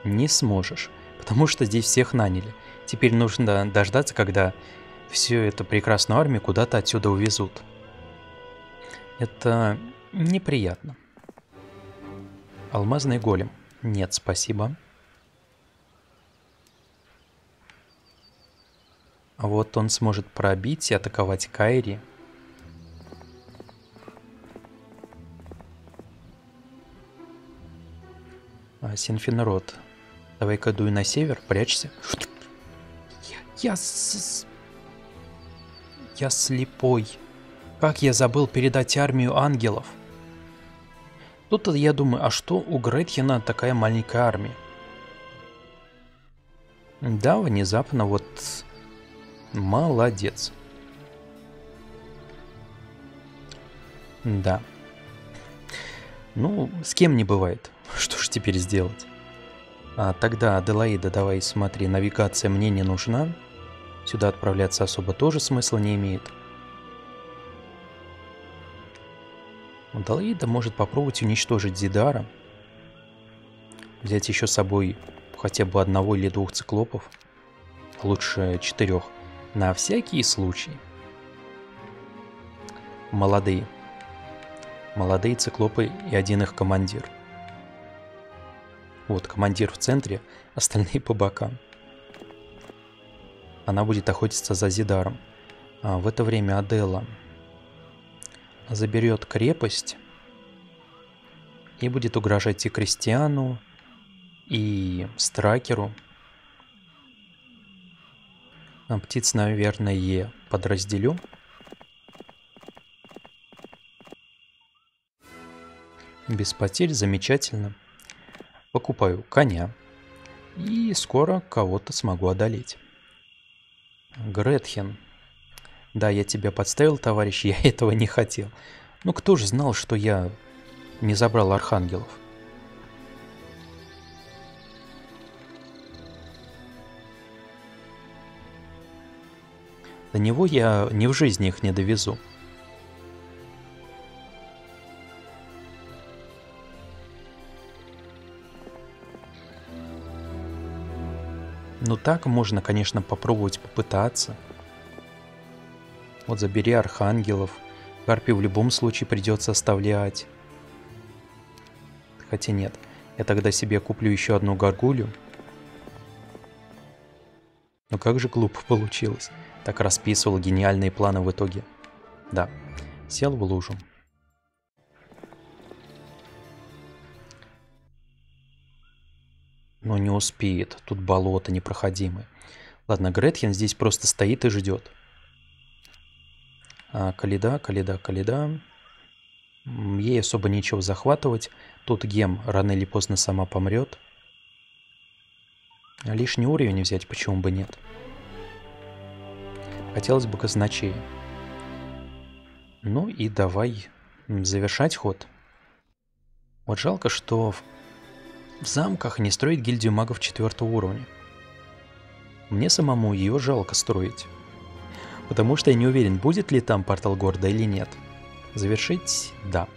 Не сможешь, потому что здесь всех наняли. Теперь нужно дождаться, когда всю эту прекрасную армию куда-то отсюда увезут. Это неприятно. Алмазный голем. Нет, спасибо. Вот он сможет пробить и атаковать Кайри. А, Синфинрод. Давай-ка дуй на север, прячься. Я... Я... С... Я слепой. Как я забыл передать армию ангелов. Тут я думаю, а что у Гретхена такая маленькая армия? Да, внезапно вот Молодец. Да. Ну, с кем не бывает. Что ж теперь сделать? А тогда, Аделаида, давай смотри, навигация мне не нужна. Сюда отправляться особо тоже смысла не имеет. Аделаида может попробовать уничтожить Зидара. Взять еще с собой хотя бы одного или двух циклопов. Лучше четырех. На всякий случай. Молодые. Молодые циклопы и один их командир. Вот, командир в центре, остальные по бокам. Она будет охотиться за Зидаром. А в это время Адела заберет крепость и будет угрожать и Кристиану, и Стракеру, а птиц, наверное, подразделю. Без потерь, замечательно. Покупаю коня. И скоро кого-то смогу одолеть. Гретхен. Да, я тебя подставил, товарищ, я этого не хотел. Ну кто же знал, что я не забрал архангелов? До него я ни в жизни их не довезу. Ну так можно, конечно, попробовать попытаться. Вот забери архангелов. Карпи в любом случае придется оставлять. Хотя нет, я тогда себе куплю еще одну горгулю. Но как же глупо получилось так расписывал гениальные планы в итоге. Да, сел в лужу. Но не успеет, тут болото непроходимое. Ладно, Гретхен здесь просто стоит и ждет. А, Каледа, Каледа, Каледа. Ей особо нечего захватывать. Тут Гем рано или поздно сама помрет. Лишний уровень взять, почему бы нет. Хотелось бы казначея. Ну и давай завершать ход. Вот жалко, что в замках не строить гильдию магов четвертого уровня. Мне самому ее жалко строить. Потому что я не уверен, будет ли там портал города или нет. Завершить – да.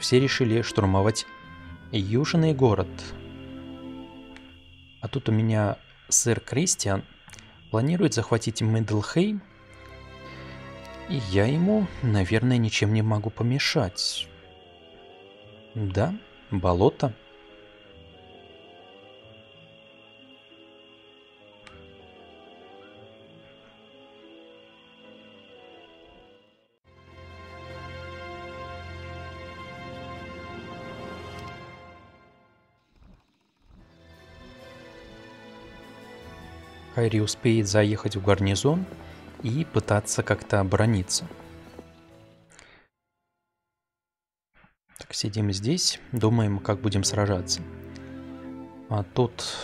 Все решили штурмовать Южный город. А тут у меня сэр Кристиан планирует захватить Мидлхейм. И я ему, наверное, ничем не могу помешать. Да, болото. Хайри успеет заехать в гарнизон и пытаться как-то оборониться. Так, сидим здесь, думаем, как будем сражаться. А тут...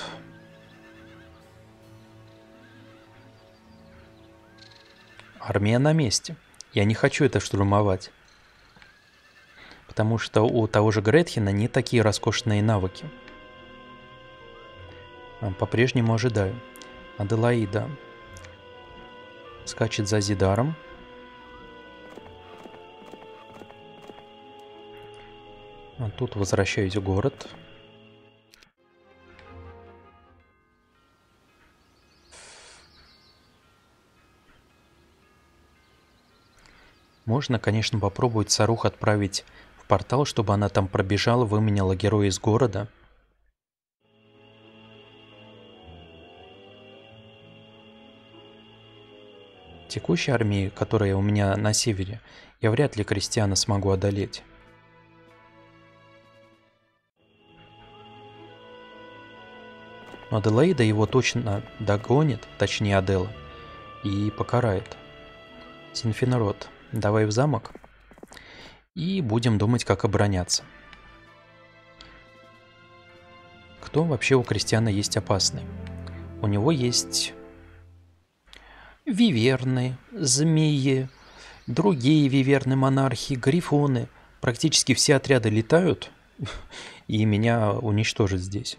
Армия на месте. Я не хочу это штурмовать. Потому что у того же Гретхена не такие роскошные навыки. По-прежнему ожидаю. Аделаида скачет за Зидаром. А тут возвращаюсь в город. Можно, конечно, попробовать Сарух отправить в портал, чтобы она там пробежала, выменяла героя из города – Текущей армии, которая у меня на севере, я вряд ли крестьяна смогу одолеть. Но Аделаида его точно догонит, точнее Адела, и покарает. Синфинород, давай в замок и будем думать, как обороняться. Кто вообще у крестьяна есть опасный? У него есть виверны, змеи, другие виверны монархи, грифоны. Практически все отряды летают, и меня уничтожат здесь.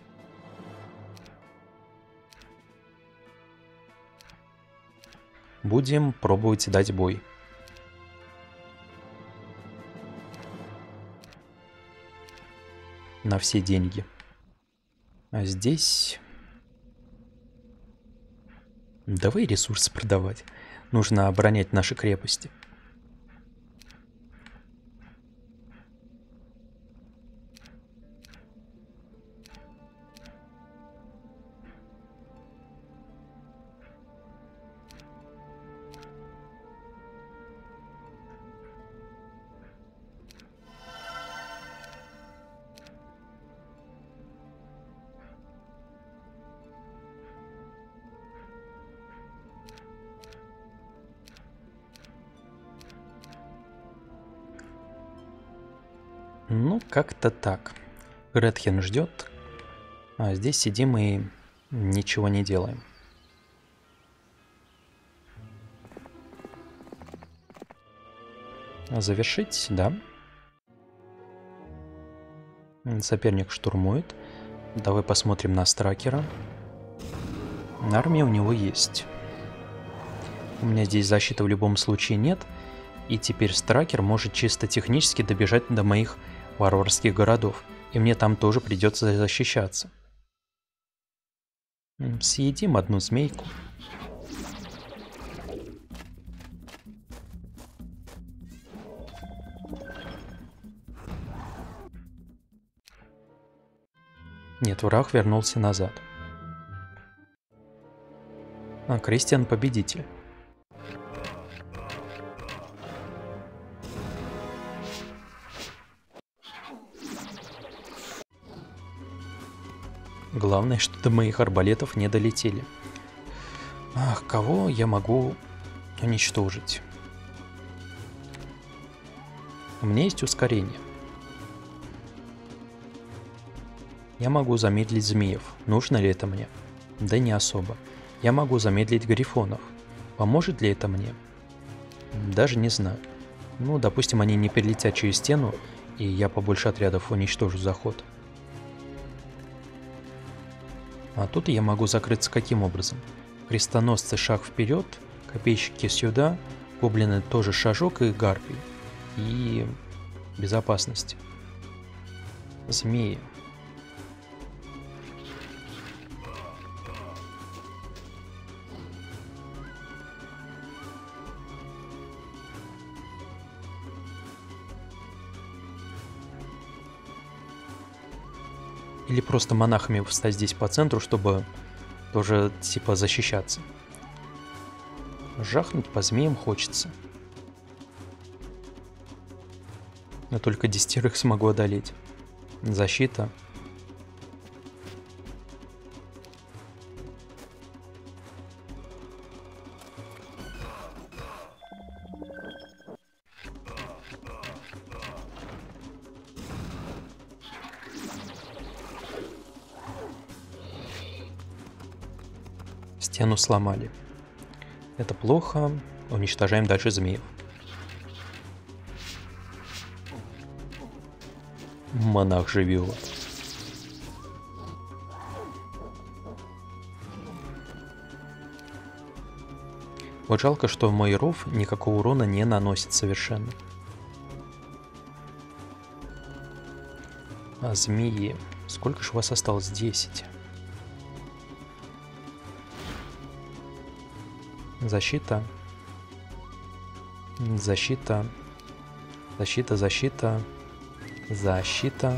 Будем пробовать дать бой. На все деньги. А здесь Давай ресурсы продавать. Нужно оборонять наши крепости. Ну, как-то так. Гретхен ждет, а здесь сидим и ничего не делаем. Завершить, да. Соперник штурмует. Давай посмотрим на Стракера. Армия у него есть. У меня здесь защиты в любом случае нет. И теперь Стракер может чисто технически добежать до моих варварских городов, и мне там тоже придется защищаться. Съедим одну змейку. Нет, враг вернулся назад. А, Кристиан победитель. Главное, что до моих арбалетов не долетели. Ах, кого я могу уничтожить? У меня есть ускорение. Я могу замедлить змеев. Нужно ли это мне? Да не особо. Я могу замедлить грифонов. Поможет ли это мне? Даже не знаю. Ну, допустим, они не перелетят через стену, и я побольше отрядов уничтожу заход. А тут я могу закрыться каким образом? Крестоносцы шаг вперед, копейщики сюда, гоблины тоже шажок и гарпий. И безопасность. Змеи. Или просто монахами встать здесь по центру, чтобы тоже типа защищаться. Жахнуть по змеям хочется. Но только десятерых смогу одолеть. Защита. Стену сломали. Это плохо. Уничтожаем дальше змеев. Монах живет. Вот жалко, что мой ров никакого урона не наносит совершенно. А змеи... Сколько же у вас осталось? 10. Защита. Защита. Защита, защита. Защита.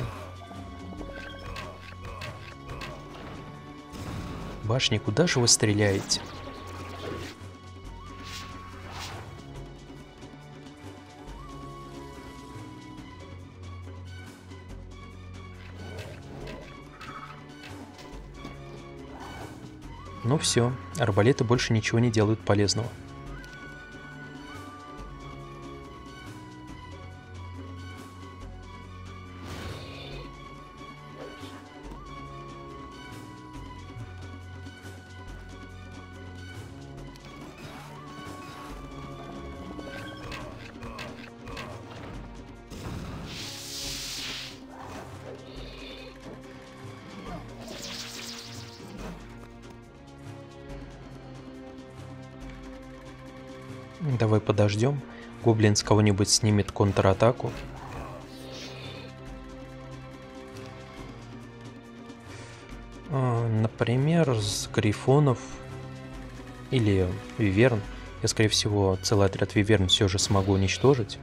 Башни, куда же вы стреляете? Все, арбалеты больше ничего не делают полезного. Подождем. Гоблин с кого-нибудь снимет контратаку. А, например, с грифонов или виверн. Я, скорее всего, целый отряд виверн все же смогу уничтожить.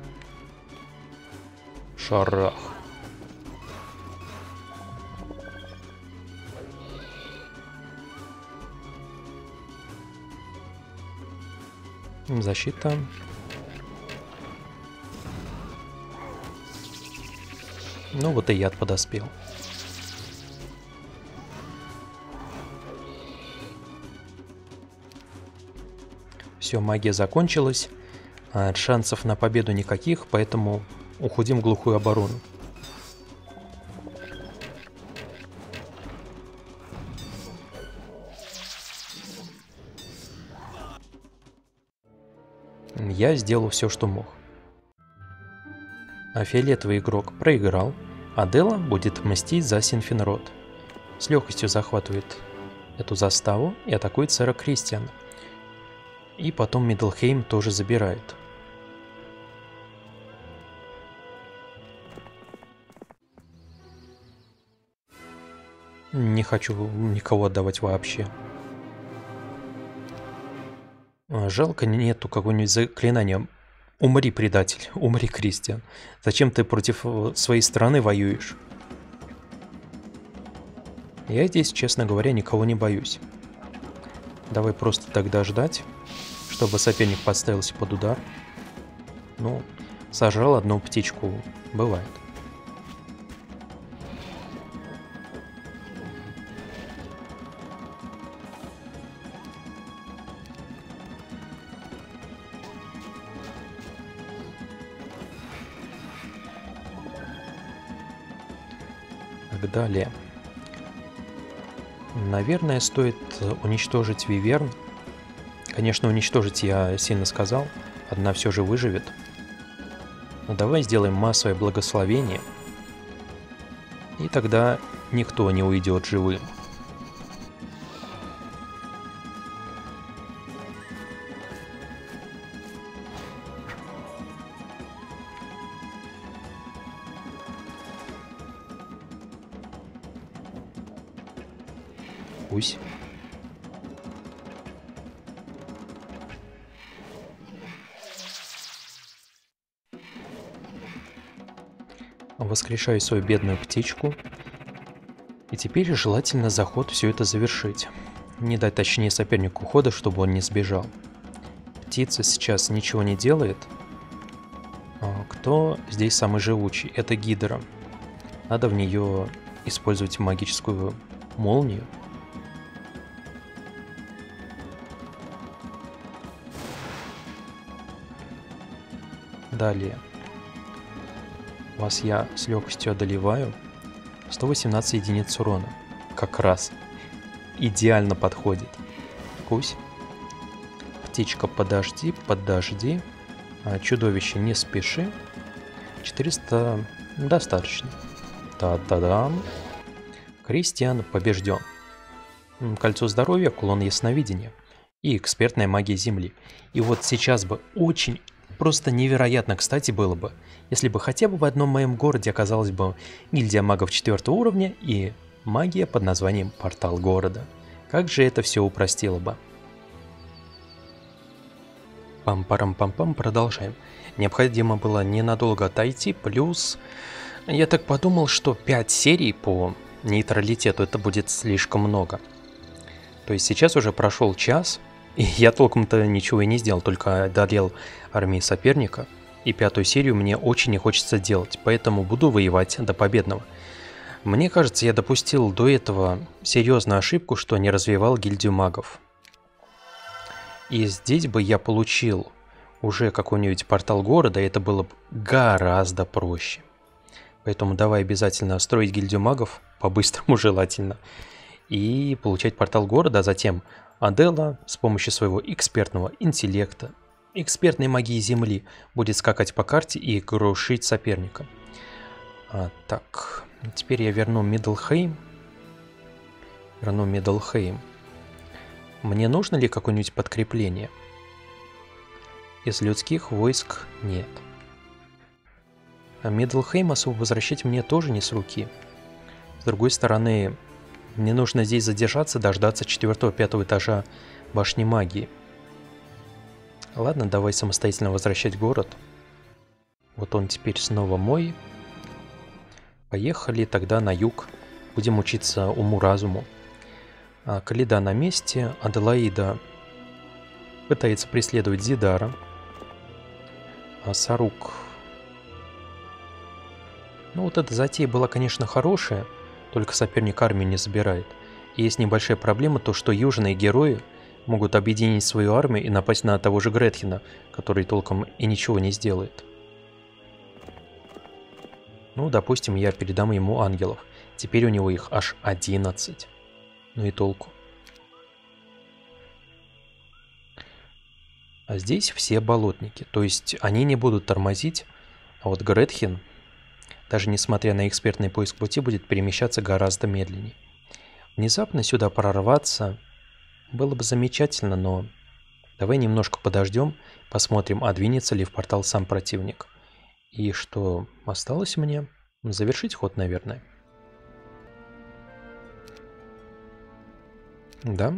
Шарах. Защита. Ну вот и яд подоспел. Все, магия закончилась. А шансов на победу никаких, поэтому уходим в глухую оборону. Я сделал все, что мог. А фиолетовый игрок проиграл, а Дела будет мстить за Синфинрод. С легкостью захватывает эту заставу и атакует сэра Кристиана. И потом Мидлхейм тоже забирает. Не хочу никого отдавать вообще. Жалко, нету какого-нибудь заклинания. Умри, предатель, умри, Кристиан. Зачем ты против э, своей страны воюешь? Я здесь, честно говоря, никого не боюсь. Давай просто тогда ждать, чтобы соперник подставился под удар. Ну, сожрал одну птичку, бывает. Далее. Наверное, стоит уничтожить Виверн. Конечно, уничтожить я сильно сказал. Одна все же выживет. Но давай сделаем массовое благословение. И тогда никто не уйдет живым. Воскрешаю свою бедную птичку. И теперь желательно заход все это завершить. Не дать точнее сопернику хода, чтобы он не сбежал. Птица сейчас ничего не делает. А кто здесь самый живучий? Это Гидра. Надо в нее использовать магическую молнию. Далее. Вас я с легкостью одолеваю. 118 единиц урона. Как раз. Идеально подходит. Кусь. Птичка, подожди, подожди. А, чудовище, не спеши. 400 достаточно. Та-та-дам. Кристиан побежден. Кольцо здоровья, кулон ясновидения и экспертная магия Земли. И вот сейчас бы очень, просто невероятно кстати было бы, если бы хотя бы в одном моем городе оказалась бы гильдия магов четвертого уровня и магия под названием Портал города. Как же это все упростило бы. Пам-парам-пам-пам, продолжаем. Необходимо было ненадолго отойти, плюс я так подумал, что 5 серий по нейтралитету это будет слишком много. То есть сейчас уже прошел час, я толком-то ничего и не сделал, только одолел армии соперника. И пятую серию мне очень не хочется делать, поэтому буду воевать до победного. Мне кажется, я допустил до этого серьезную ошибку, что не развивал гильдию магов. И здесь бы я получил уже какой-нибудь портал города, и это было бы гораздо проще. Поэтому давай обязательно строить гильдию магов, по-быстрому желательно, и получать портал города, а затем Адела с помощью своего экспертного интеллекта, экспертной магии Земли будет скакать по карте и крушить соперника. А, так, теперь я верну Мидлхейм. Верну Мидлхейм. Мне нужно ли какое-нибудь подкрепление? Из людских войск нет. А Мидлхейм особо возвращать мне тоже не с руки. С другой стороны, мне нужно здесь задержаться, дождаться 4-5 этажа башни магии. Ладно, давай самостоятельно возвращать город. Вот он теперь снова мой. Поехали тогда на юг. Будем учиться уму-разуму. А Калида на месте. Аделаида пытается преследовать Зидара. А Сарук ну вот эта затея была, конечно, хорошая, только соперник армию не забирает. И есть небольшая проблема, то что южные герои могут объединить свою армию и напасть на того же Гретхена, который толком и ничего не сделает. Ну, допустим, я передам ему ангелов. Теперь у него их аж 11. Ну и толку. А здесь все болотники, то есть они не будут тормозить, а вот Гретхен даже несмотря на экспертный поиск пути, будет перемещаться гораздо медленнее. Внезапно сюда прорваться было бы замечательно, но давай немножко подождем, посмотрим, а двинется ли в портал сам противник. И что осталось мне? Завершить ход, наверное. Да,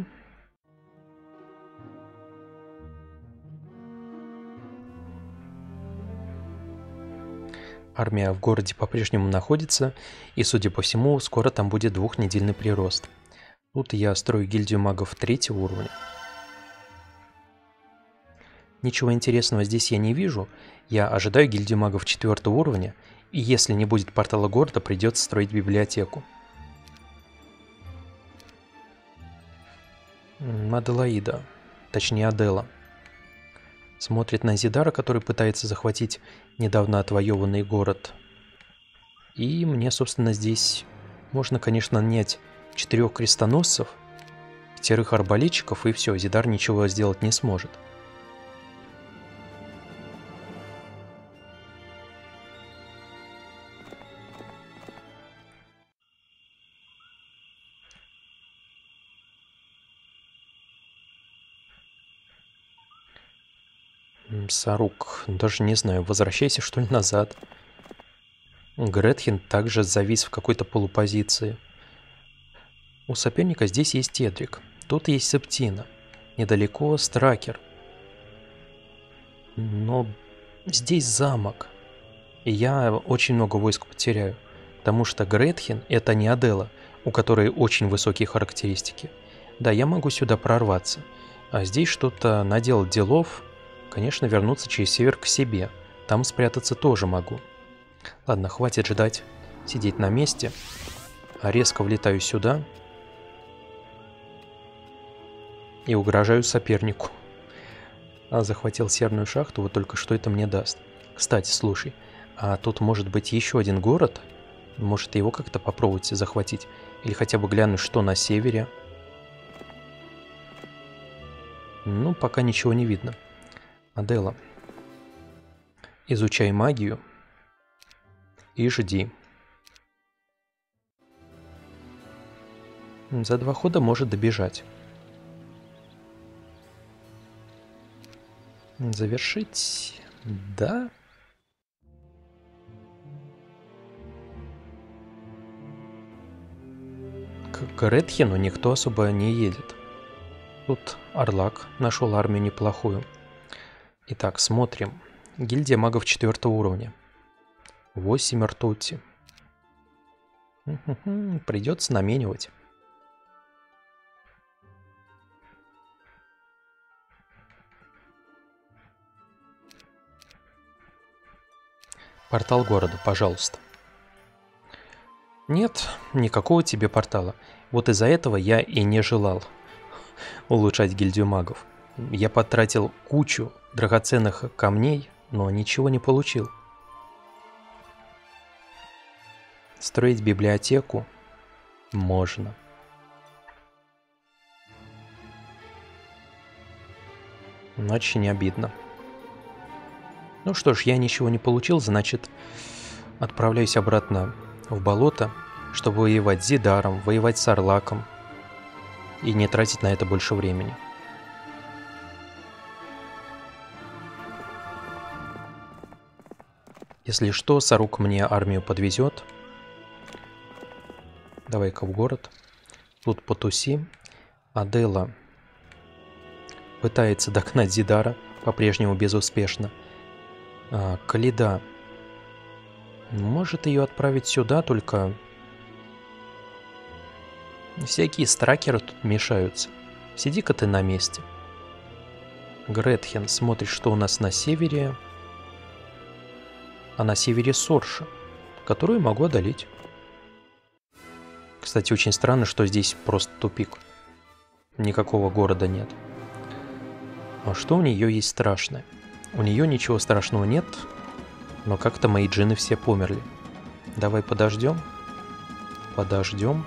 Армия в городе по-прежнему находится, и, судя по всему, скоро там будет двухнедельный прирост. Тут я строю гильдию магов третьего уровня. Ничего интересного здесь я не вижу. Я ожидаю гильдию магов четвертого уровня, и если не будет портала города, придется строить библиотеку. Аделаида, точнее Адела смотрит на Зидара, который пытается захватить недавно отвоеванный город. И мне, собственно, здесь можно, конечно, нанять четырех крестоносцев, пятерых арбалетчиков, и все, Зидар ничего сделать не сможет. Сарук, даже не знаю, возвращайся что ли назад. Гретхен также завис в какой-то полупозиции. У соперника здесь есть Тедрик, тут есть Септина, недалеко Стракер. Но здесь замок, и я очень много войск потеряю, потому что Гретхен это не Адела, у которой очень высокие характеристики. Да, я могу сюда прорваться. А здесь что-то наделал делов. Конечно, вернуться через север к себе. Там спрятаться тоже могу. Ладно, хватит ждать, сидеть на месте. А резко влетаю сюда. И угрожаю сопернику. А захватил серную шахту, вот только что это мне даст. Кстати, слушай, а тут может быть еще один город? Может его как-то попробовать захватить? Или хотя бы глянуть, что на севере? Ну, пока ничего не видно. Адела, изучай магию и жди. За два хода может добежать. Завершить? Да. К Гретхену никто особо не едет. Тут Орлак нашел армию неплохую. Итак, смотрим. Гильдия магов четвертого уровня. 8 ртути. Придется наменивать. Портал города, пожалуйста. Нет, никакого тебе портала. Вот из-за этого я и не желал улучшать гильдию магов. Я потратил кучу драгоценных камней, но ничего не получил. Строить библиотеку можно. Но очень обидно. Ну что ж, я ничего не получил, значит, отправляюсь обратно в болото, чтобы воевать с Зидаром, воевать с Орлаком и не тратить на это больше времени. Если что, Сарук мне армию подвезет. Давай-ка в город. Тут потуси. Адела пытается догнать Зидара, по-прежнему безуспешно. А, Калида может ее отправить сюда, только всякие стракеры тут мешаются. Сиди-ка ты на месте. Гретхен смотрит, что у нас на севере. А на севере Сорша, которую могу одолеть. Кстати, очень странно, что здесь просто тупик. Никакого города нет. А что у нее есть страшное? У нее ничего страшного нет, но как-то мои джины все померли. Давай подождем. Подождем.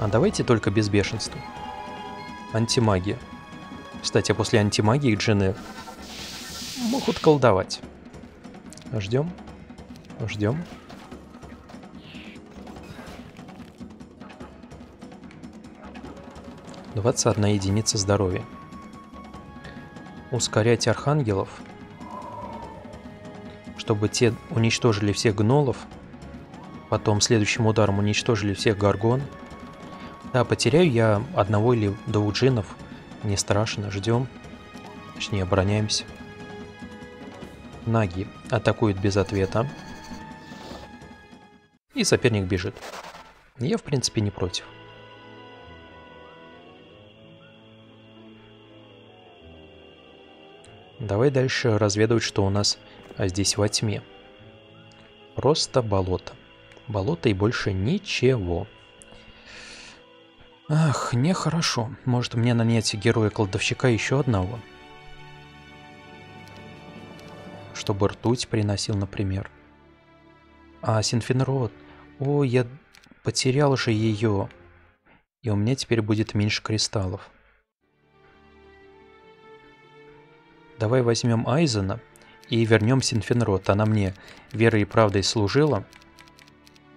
А давайте только без бешенства. Антимагия. Кстати, после антимагии джины могут колдовать. Ждем. Ждем. Двадцать одна единица здоровья. Ускорять архангелов чтобы те уничтожили всех гнолов, потом следующим ударом уничтожили всех гаргон. Да, потеряю я одного или двух джинов, не страшно, ждем, точнее обороняемся. Наги атакуют без ответа. И соперник бежит. Я, в принципе, не против. Давай дальше разведывать, что у нас а здесь во тьме. Просто болото. Болото и больше ничего. Ах, нехорошо. Может мне нанять героя-кладовщика еще одного? Чтобы ртуть приносил, например. А, Синфенрод. О, я потерял же ее. И у меня теперь будет меньше кристаллов. Давай возьмем Айзена и вернем Синфенрод. Она мне верой и правдой служила.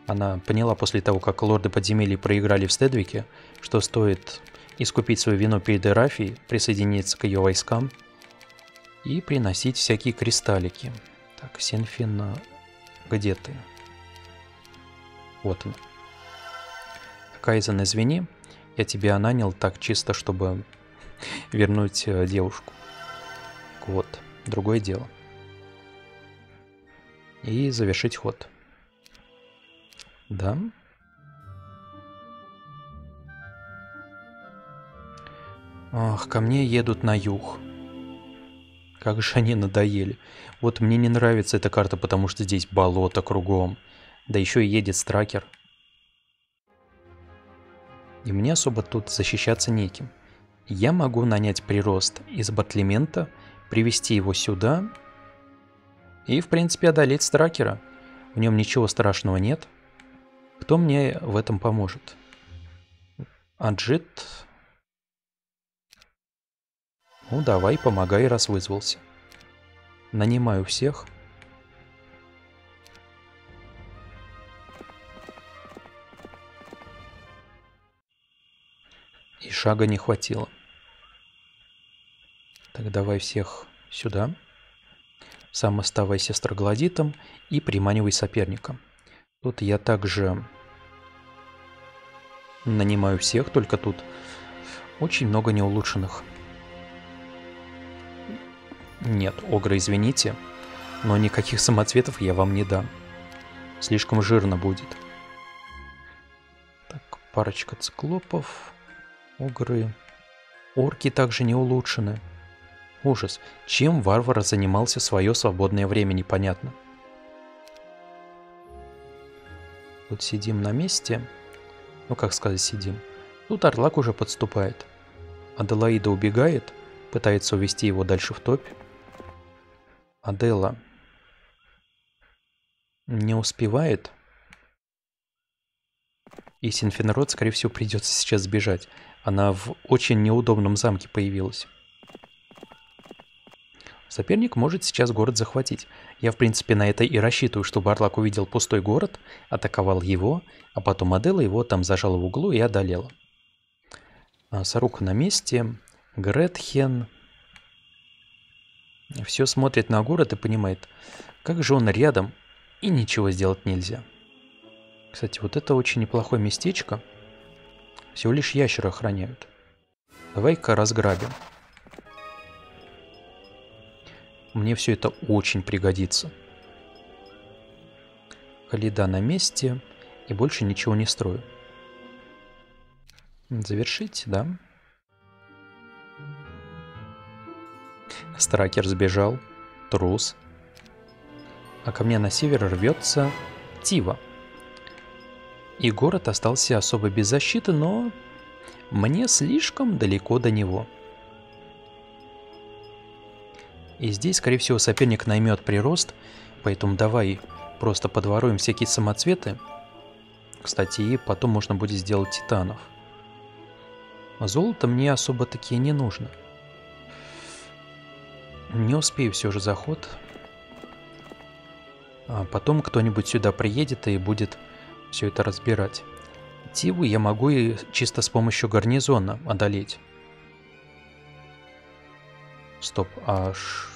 Она поняла после того, как лорды подземелья проиграли в Стедвике, что стоит искупить свою вину перед Эрафией, присоединиться к ее войскам и приносить всякие кристаллики. Так, Синфин, где ты? Вот он. Кайзен, извини, я тебя нанял так чисто, чтобы вернуть э, девушку. Вот, другое дело и завершить ход. Да? Ах, ко мне едут на юг. Как же они надоели. Вот мне не нравится эта карта, потому что здесь болото кругом. Да еще и едет стракер. И мне особо тут защищаться неким. Я могу нанять прирост из батлемента, привести его сюда и, в принципе, одолеть стракера. В нем ничего страшного нет. Кто мне в этом поможет? Аджит ну давай, помогай, раз вызвался. Нанимаю всех. И шага не хватило. Так давай всех сюда. Сам оставайся строглодитом и приманивай соперника. Тут я также нанимаю всех, только тут очень много неулучшенных. Нет, Огра, извините, но никаких самоцветов я вам не дам. Слишком жирно будет. Так, парочка циклопов, Огры. Орки также не улучшены. Ужас. Чем варвар занимался свое свободное время, непонятно. Тут сидим на месте. Ну, как сказать, сидим. Тут Орлак уже подступает. Аделаида убегает, пытается увести его дальше в топь. Адела не успевает. И Синфенрод, скорее всего, придется сейчас сбежать. Она в очень неудобном замке появилась. Соперник может сейчас город захватить. Я, в принципе, на это и рассчитываю, что Барлак увидел пустой город, атаковал его, а потом Адела его там зажала в углу и одолела. А, Сарука на месте. Гретхен все смотрит на город и понимает, как же он рядом, и ничего сделать нельзя. Кстати, вот это очень неплохое местечко. Всего лишь ящеры охраняют. Давай-ка разграбим. Мне все это очень пригодится. Халида на месте и больше ничего не строю. Завершить, да? Стракер сбежал. Трус. А ко мне на север рвется Тива. И город остался особо без защиты, но мне слишком далеко до него. И здесь, скорее всего, соперник наймет прирост, поэтому давай просто подворуем всякие самоцветы. Кстати, и потом можно будет сделать титанов. Золото мне особо такие не нужно. Не успею все же заход. А потом кто-нибудь сюда приедет и будет все это разбирать. Тиву я могу и чисто с помощью гарнизона одолеть. Стоп, аж...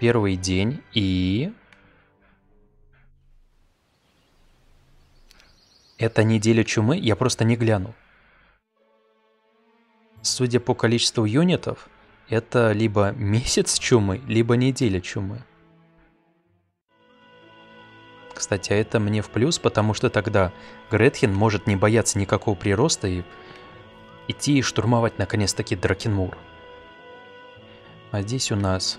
Первый день и... Это неделя чумы? Я просто не гляну. Судя по количеству юнитов, это либо месяц чумы, либо неделя чумы. Кстати, а это мне в плюс, потому что тогда Гретхен может не бояться никакого прироста и идти и штурмовать наконец-таки Дракенмур. А здесь у нас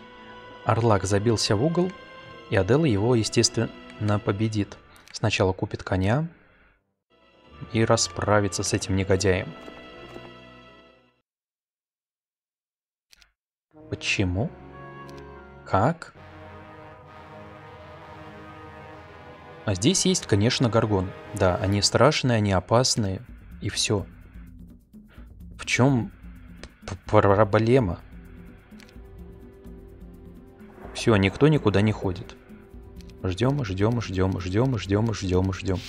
Орлак забился в угол, и Адела его, естественно, победит. Сначала купит коня и расправится с этим негодяем. Почему? Как? А здесь есть, конечно, горгон. Да, они страшные, они опасные, и все. В чем проблема? Все, никто никуда не ходит. Ждем, ждем, ждем, ждем, ждем, ждем, ждем.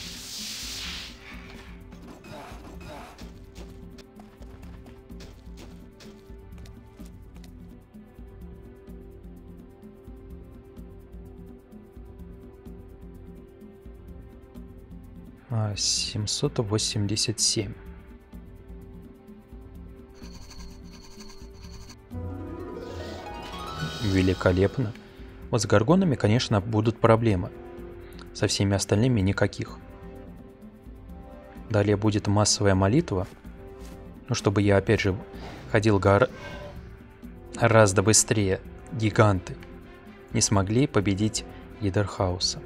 787. Великолепно. Вот с горгонами, конечно, будут проблемы. Со всеми остальными никаких. Далее будет массовая молитва. Ну, чтобы я, опять же, ходил гор... гораздо быстрее. Гиганты не смогли победить Идерхауса.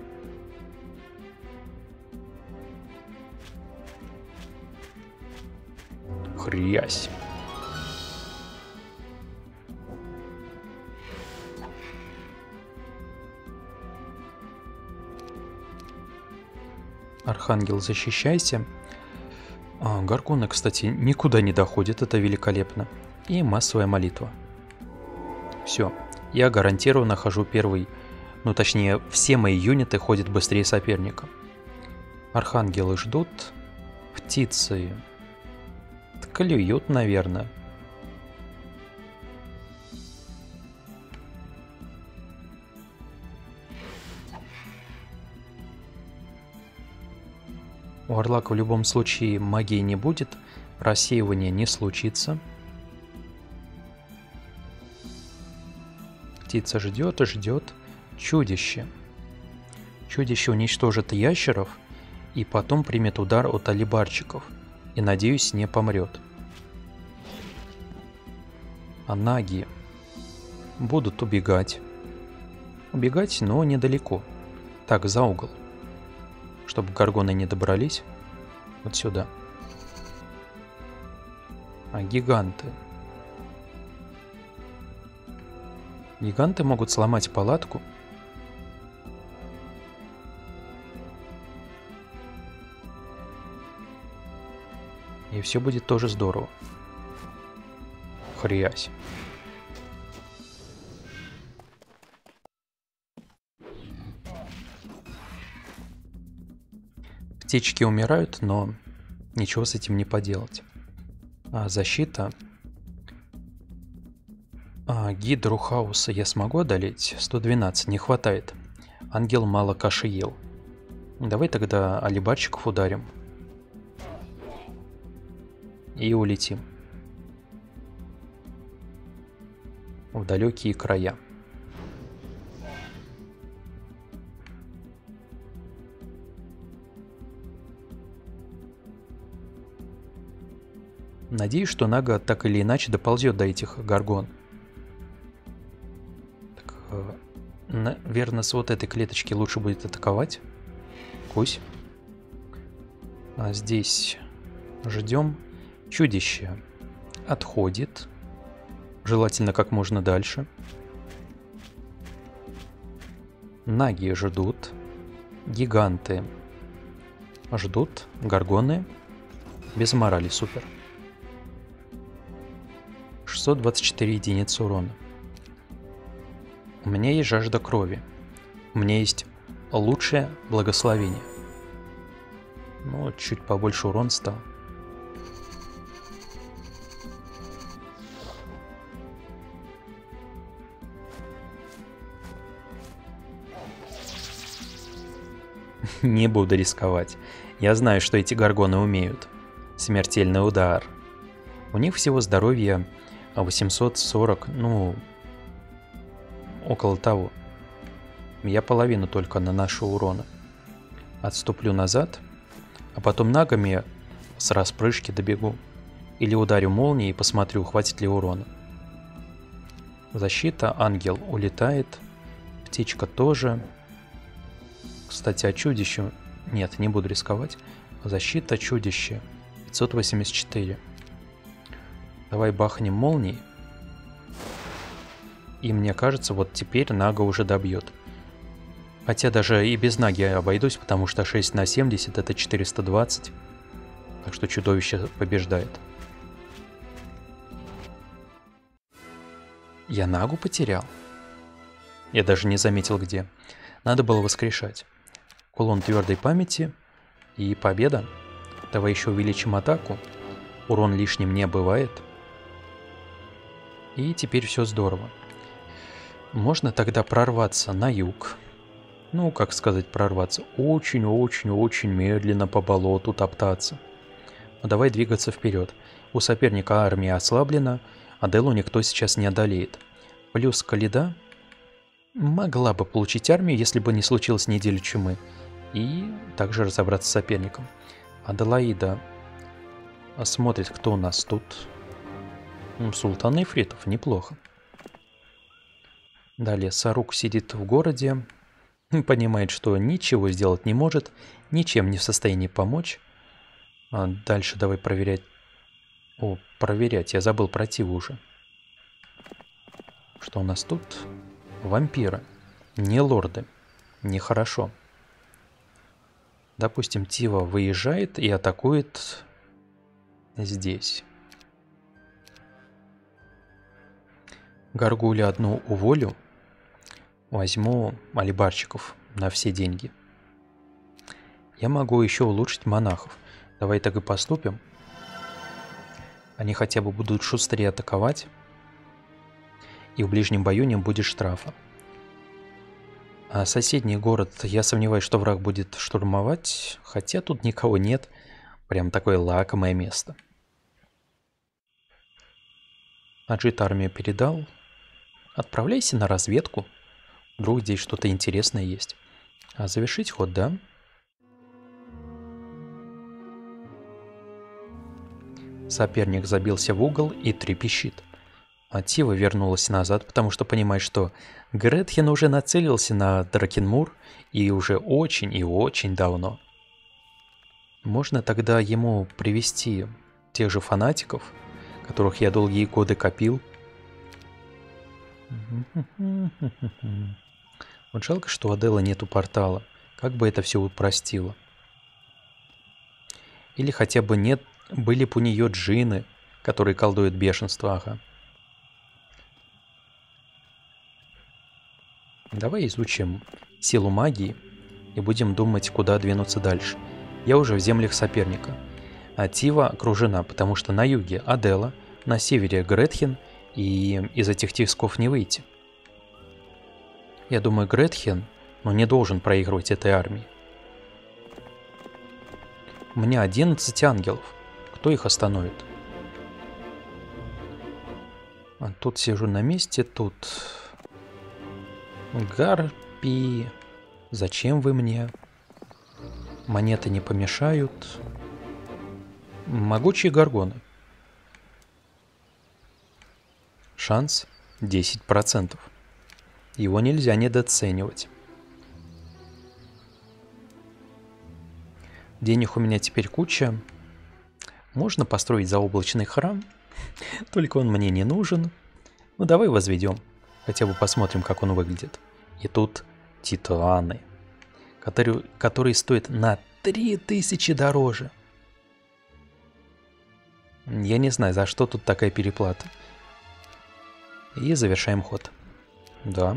Хрясь. Архангел, защищайся. А, Гаргоны, кстати, никуда не доходит, это великолепно. И массовая молитва. Все, я гарантированно хожу первый. Ну, точнее, все мои юниты ходят быстрее соперника. Архангелы ждут. Птицы. Клюют, наверное. У Орлака в любом случае магии не будет, рассеивания не случится. Птица ждет и ждет чудище. Чудище уничтожит ящеров и потом примет удар от алибарчиков и, надеюсь, не помрет. А наги будут убегать. Убегать, но недалеко. Так, за угол чтобы горгоны не добрались. Вот сюда. А гиганты. Гиганты могут сломать палатку. И все будет тоже здорово. Хрясь. Птички умирают, но ничего с этим не поделать. А защита... А, гидру хаоса я смогу одолеть? 112, не хватает. Ангел мало каши ел. Давай тогда алибарчиков ударим. И улетим. В далекие края. Надеюсь, что Нага так или иначе доползет до этих горгон. Так, э, наверное, с вот этой клеточки лучше будет атаковать. Кусь. А здесь ждем. Чудище отходит. Желательно как можно дальше. Наги ждут. Гиганты ждут. Горгоны без морали. Супер. 624 единицы урона. У меня есть жажда крови. У меня есть лучшее благословение. Ну, чуть побольше урон стал. Не буду рисковать. Я знаю, что эти горгоны умеют. Смертельный удар. У них всего здоровья 840, ну, около того. Я половину только наношу урона. Отступлю назад, а потом ногами с распрыжки добегу. Или ударю молнией и посмотрю, хватит ли урона. Защита, ангел улетает, птичка тоже. Кстати, о чудище... Нет, не буду рисковать. Защита, чудище. 584. Давай бахнем молнией. И мне кажется, вот теперь Нага уже добьет. Хотя даже и без Наги я обойдусь, потому что 6 на 70 это 420. Так что чудовище побеждает. Я Нагу потерял. Я даже не заметил где. Надо было воскрешать. Кулон твердой памяти и победа. Давай еще увеличим атаку. Урон лишним не бывает. И теперь все здорово. Можно тогда прорваться на юг. Ну, как сказать прорваться? Очень-очень-очень медленно по болоту топтаться. Но давай двигаться вперед. У соперника армия ослаблена, а Делу никто сейчас не одолеет. Плюс Калида могла бы получить армию, если бы не случилось недели чумы. И также разобраться с соперником. Аделаида смотрит, кто у нас тут. Султан Ифритов, неплохо. Далее Сарук сидит в городе, понимает, что ничего сделать не может, ничем не в состоянии помочь. А дальше давай проверять. О, проверять, я забыл про Тиву уже. Что у нас тут? Вампиры. Не лорды. Нехорошо. Допустим, Тива выезжает и атакует здесь. Гаргуля одну уволю. Возьму алибарчиков на все деньги. Я могу еще улучшить монахов. Давай так и поступим. Они хотя бы будут шустрее атаковать. И в ближнем бою не будет штрафа. А соседний город, я сомневаюсь, что враг будет штурмовать. Хотя тут никого нет. Прям такое лакомое место. Аджит армию передал. Отправляйся на разведку. Вдруг здесь что-то интересное есть. А завершить ход, да? Соперник забился в угол и трепещит. А Тива вернулась назад, потому что понимает, что Гретхен уже нацелился на Дракенмур и уже очень и очень давно. Можно тогда ему привести тех же фанатиков, которых я долгие годы копил. Вот жалко, что у Адела нету портала. Как бы это все упростило. Или хотя бы нет, были бы у нее джины, которые колдуют бешенство, ага. Давай изучим силу магии и будем думать, куда двинуться дальше. Я уже в землях соперника. А Тива окружена, потому что на юге Адела, на севере Гретхен, и из этих тисков не выйти. Я думаю, Гретхен, но не должен проигрывать этой армии. У меня 11 ангелов. Кто их остановит? А тут сижу на месте, тут... Гарпи... Зачем вы мне? Монеты не помешают. Могучие горгоны. Шанс 10%. Его нельзя недооценивать. Денег у меня теперь куча. Можно построить заоблачный храм, только он мне не нужен. Ну давай возведем, хотя бы посмотрим, как он выглядит. И тут титаны, которые, которые стоят на 3000 дороже. Я не знаю, за что тут такая переплата. И завершаем ход. Да.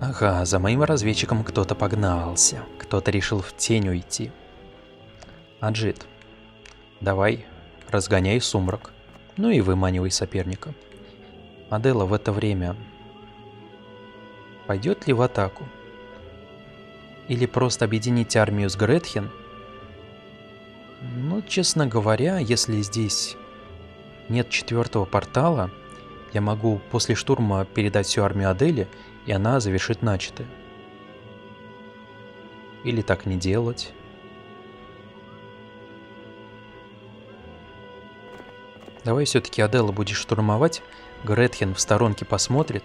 Ага, за моим разведчиком кто-то погнался. Кто-то решил в тень уйти. Аджит, давай, разгоняй сумрак. Ну и выманивай соперника. Адела в это время пойдет ли в атаку? Или просто объединить армию с Гретхен? Ну, честно говоря, если здесь нет четвертого портала, я могу после штурма передать всю армию Адели, и она завершит начатое. Или так не делать. Давай все-таки Адела будешь штурмовать. Гретхен в сторонке посмотрит.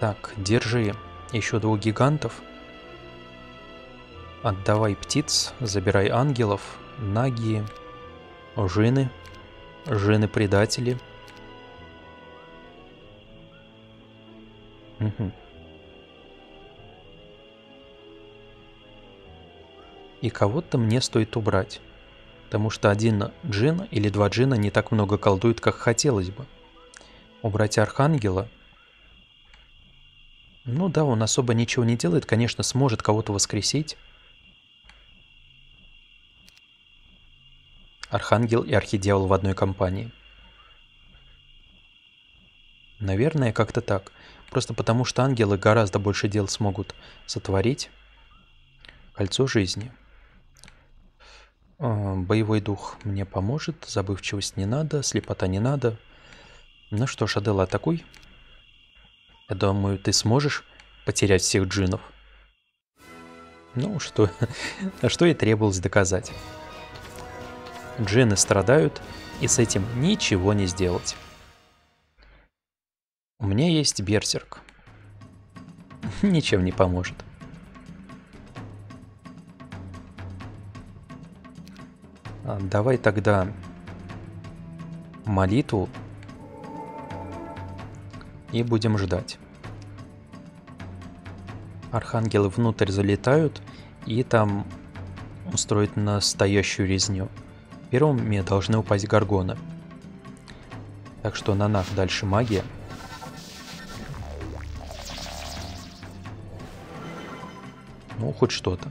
Так, держи еще двух гигантов. Отдавай птиц, забирай ангелов, наги, жины, жины-предатели. Угу. И кого-то мне стоит убрать. Потому что один джин или два джина не так много колдуют, как хотелось бы. Убрать архангела. Ну да, он особо ничего не делает. Конечно, сможет кого-то воскресить. Архангел и Архидьявол в одной компании. Наверное, как-то так. Просто потому, что ангелы гораздо больше дел смогут сотворить. Кольцо жизни. А, боевой дух мне поможет, забывчивость не надо, слепота не надо. Ну что ж, Адела, атакуй. Я думаю, ты сможешь потерять всех джинов. Ну, что, что и требовалось доказать. Джины страдают, и с этим ничего не сделать. У меня есть берсерк. Ничем не поможет. А, давай тогда молитву и будем ждать. Архангелы внутрь залетают и там устроят настоящую резню. Первыми должны упасть горгоны. Так что на нас дальше магия. Ну, хоть что-то.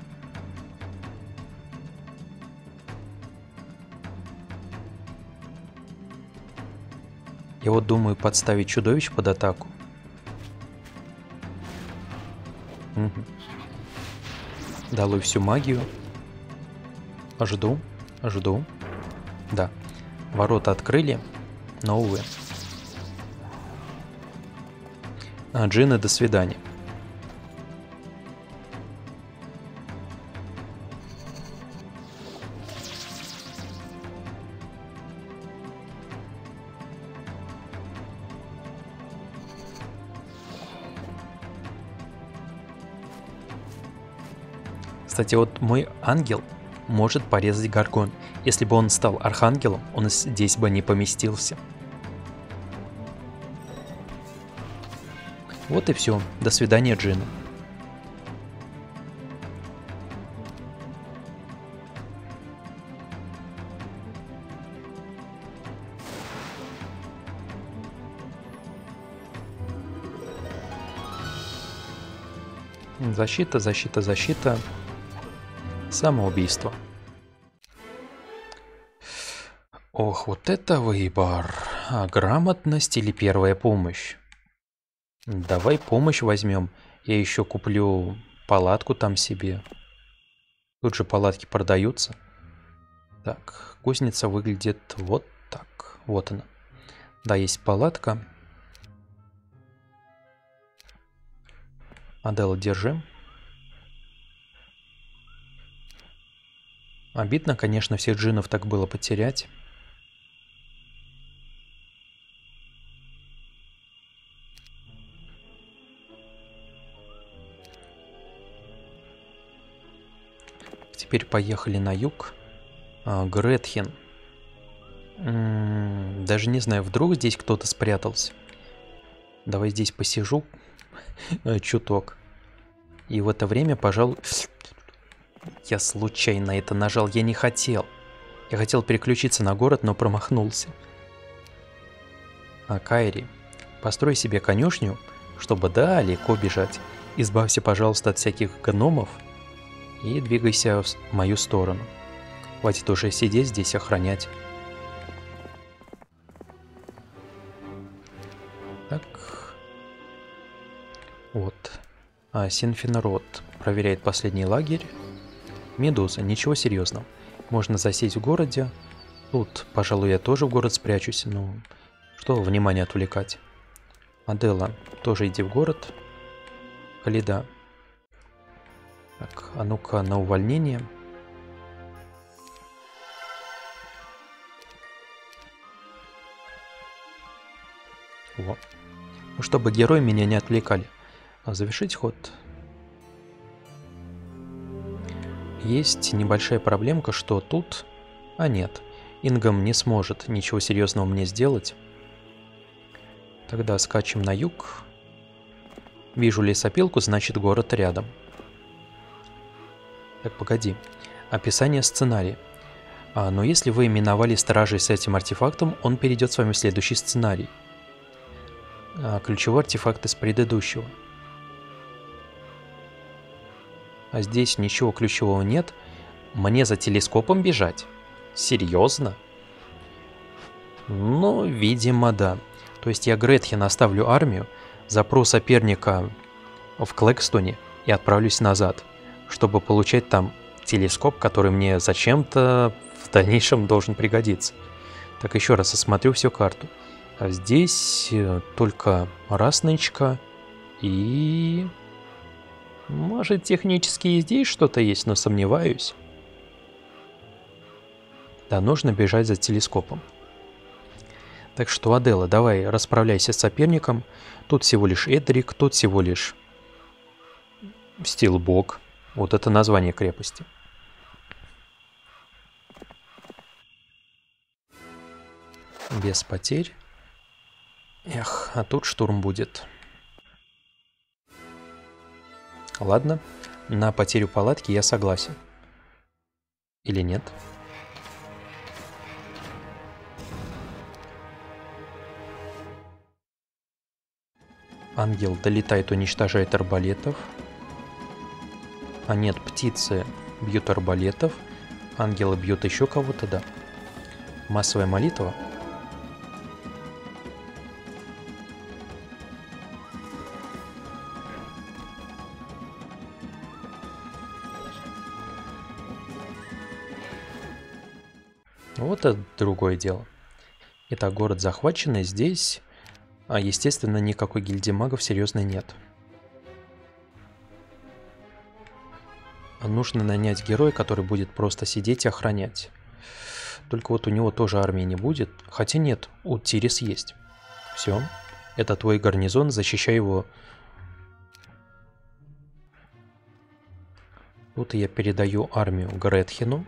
Я вот думаю подставить чудовищ под атаку. Угу. Долой всю магию. Жду, жду. Да, ворота открыли, но увы. А, Джина, до свидания. Кстати, вот мой ангел может порезать Гаргон. Если бы он стал архангелом, он здесь бы не поместился. Вот и все. До свидания, Джина. Защита, защита, защита. Самоубийство. Ох, вот это выбор. А грамотность или первая помощь? Давай помощь возьмем. Я еще куплю палатку там себе. Тут же палатки продаются. Так, кузница выглядит вот так. Вот она. Да, есть палатка. Адел, держи. Обидно, конечно, всех джинов так было потерять. Теперь поехали на юг. А, Гретхен. М-м, даже не знаю, вдруг здесь кто-то спрятался. Давай здесь посижу чуток. И в это время, пожалуй... Я случайно это нажал, я не хотел. Я хотел переключиться на город, но промахнулся. А Кайри, построй себе конюшню, чтобы далеко бежать. Избавься, пожалуйста, от всяких гномов и двигайся в мою сторону. Хватит уже сидеть здесь охранять. Так. Вот. А, Синфинрод проверяет последний лагерь. Медуза, ничего серьезного. Можно засесть в городе. Тут, пожалуй, я тоже в город спрячусь, но что внимание отвлекать. Адела, тоже иди в город. Халида. Так, а ну-ка на увольнение. Вот. Ну, чтобы герои меня не отвлекали. Завершить ход Есть небольшая проблемка, что тут... А нет, Ингам не сможет ничего серьезного мне сделать. Тогда скачем на юг. Вижу лесопилку, значит город рядом. Так, погоди. Описание сценария. А, но если вы именовали стражей с этим артефактом, он перейдет с вами в следующий сценарий. А, ключевой артефакт из предыдущего. А здесь ничего ключевого нет. Мне за телескопом бежать? Серьезно? Ну, видимо, да. То есть я Гретхен оставлю армию, запру соперника в Клэкстоне и отправлюсь назад, чтобы получать там телескоп, который мне зачем-то в дальнейшем должен пригодиться. Так, еще раз осмотрю всю карту. А здесь э, только раз нычка и Может, технически и здесь что-то есть, но сомневаюсь. Да, нужно бежать за телескопом. Так что, Адела, давай расправляйся с соперником. Тут всего лишь Эдрик, тут всего лишь Стилбок. Вот это название крепости. Без потерь. Эх, а тут штурм будет. Ладно, на потерю палатки я согласен. Или нет? Ангел долетает, уничтожает арбалетов. А нет, птицы бьют арбалетов. Ангелы бьют еще кого-то, да. Массовая молитва. Это другое дело. Итак, город захваченный. Здесь, а, естественно, никакой гильдии магов серьезной нет. Нужно нанять героя, который будет просто сидеть и охранять. Только вот у него тоже армии не будет. Хотя нет, у Тирис есть. Все. Это твой гарнизон, защищай его. Тут я передаю армию Гретхену.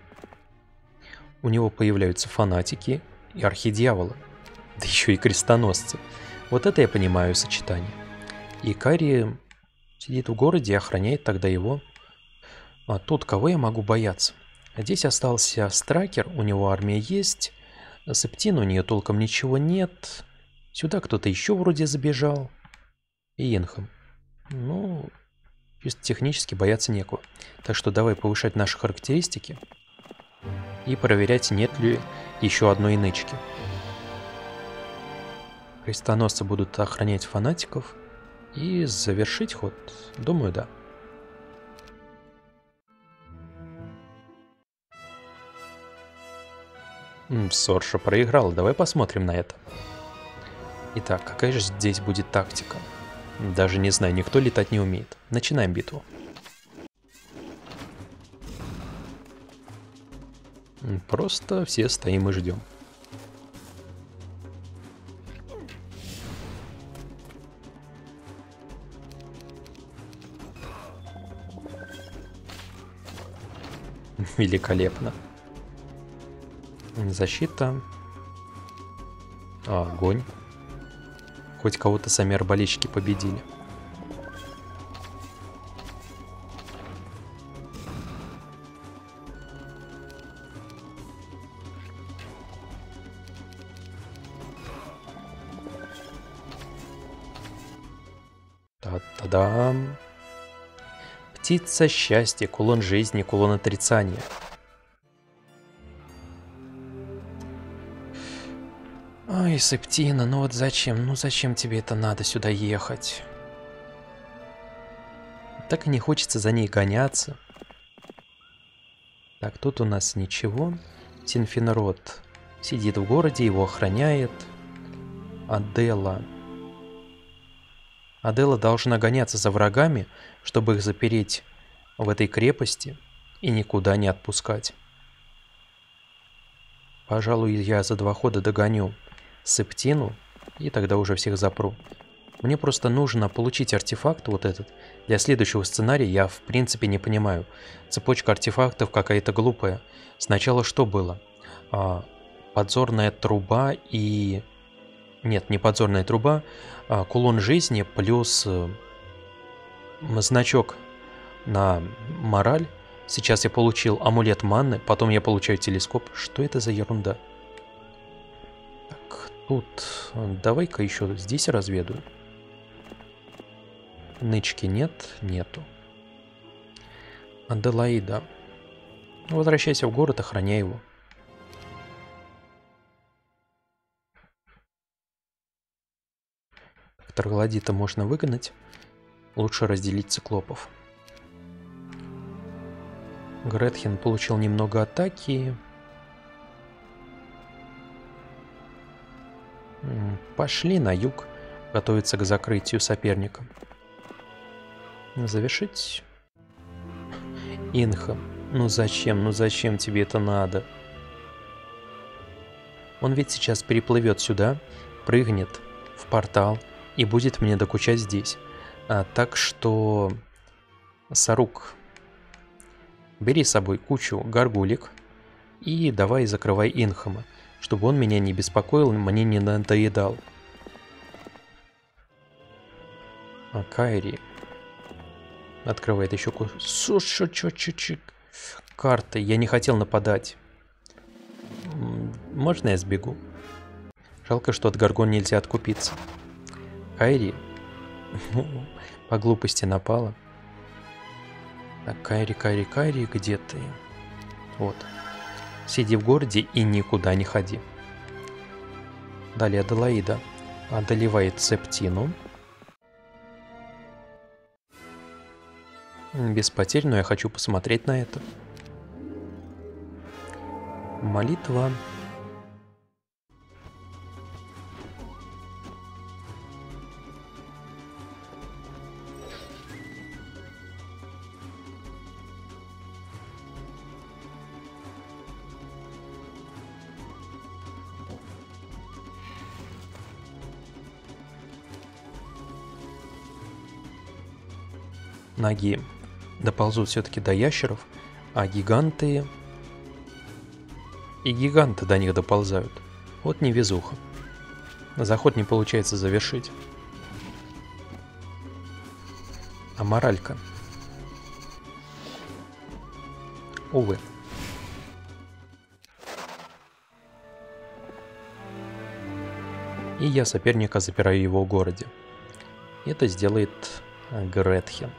У него появляются фанатики и архидьяволы. Да еще и крестоносцы. Вот это я понимаю сочетание. И Кари сидит в городе и охраняет тогда его а тут кого я могу бояться? Здесь остался Страйкер, у него армия есть. Септин у нее толком ничего нет. Сюда кто-то еще вроде забежал. И Инхам. Ну, чисто технически бояться некого. Так что давай повышать наши характеристики. И проверять, нет ли еще одной нычки. Крестоносцы будут охранять фанатиков. И завершить ход? Думаю, да. Сорша проиграл. Давай посмотрим на это. Итак, какая же здесь будет тактика? Даже не знаю, никто летать не умеет. Начинаем битву. Просто все стоим и ждем. Великолепно. Защита. А, огонь. Хоть кого-то сами арбалетчики победили. Птица счастья, кулон жизни, кулон отрицания. Ой, Септина, ну вот зачем? Ну зачем тебе это надо сюда ехать? Так и не хочется за ней гоняться. Так, тут у нас ничего. Синфинрод сидит в городе, его охраняет. Адела. Адела должна гоняться за врагами, чтобы их запереть в этой крепости и никуда не отпускать. Пожалуй, я за два хода догоню септину, и тогда уже всех запру. Мне просто нужно получить артефакт вот этот. Для следующего сценария я в принципе не понимаю. Цепочка артефактов какая-то глупая. Сначала что было? А, подзорная труба и... Нет, не подзорная труба. А, кулон жизни плюс э, значок на мораль. Сейчас я получил амулет манны, потом я получаю телескоп. Что это за ерунда? Тут давай-ка еще здесь разведаю. Нычки нет? Нету. Аделаида. Возвращайся в город, охраняй его. Троглодита можно выгнать. Лучше разделить циклопов. Гретхен получил немного атаки. Пошли на юг, готовиться к закрытию соперника. Завершить Инхам, ну зачем, ну зачем тебе это надо? Он ведь сейчас переплывет сюда, прыгнет в портал и будет мне докучать здесь. А, так что, Сарук, бери с собой кучу горгулек и давай закрывай Инхама, чтобы он меня не беспокоил, мне не надоедал. А Кайри открывает еще кусочек карты. Я не хотел нападать. Можно я сбегу? Жалко, что от Гаргон нельзя откупиться. Кайри по глупости напала. Так, Кайри, Кайри, Кайри, где ты? Вот. Сиди в городе и никуда не ходи. Далее Аделаида одолевает Септину. Без потерь, но я хочу посмотреть на это. Молитва ноги доползут все-таки до ящеров, а гиганты... И гиганты до них доползают. Вот невезуха. Заход не получается завершить. А моралька? Увы. И я соперника запираю его в городе. Это сделает Гретхен.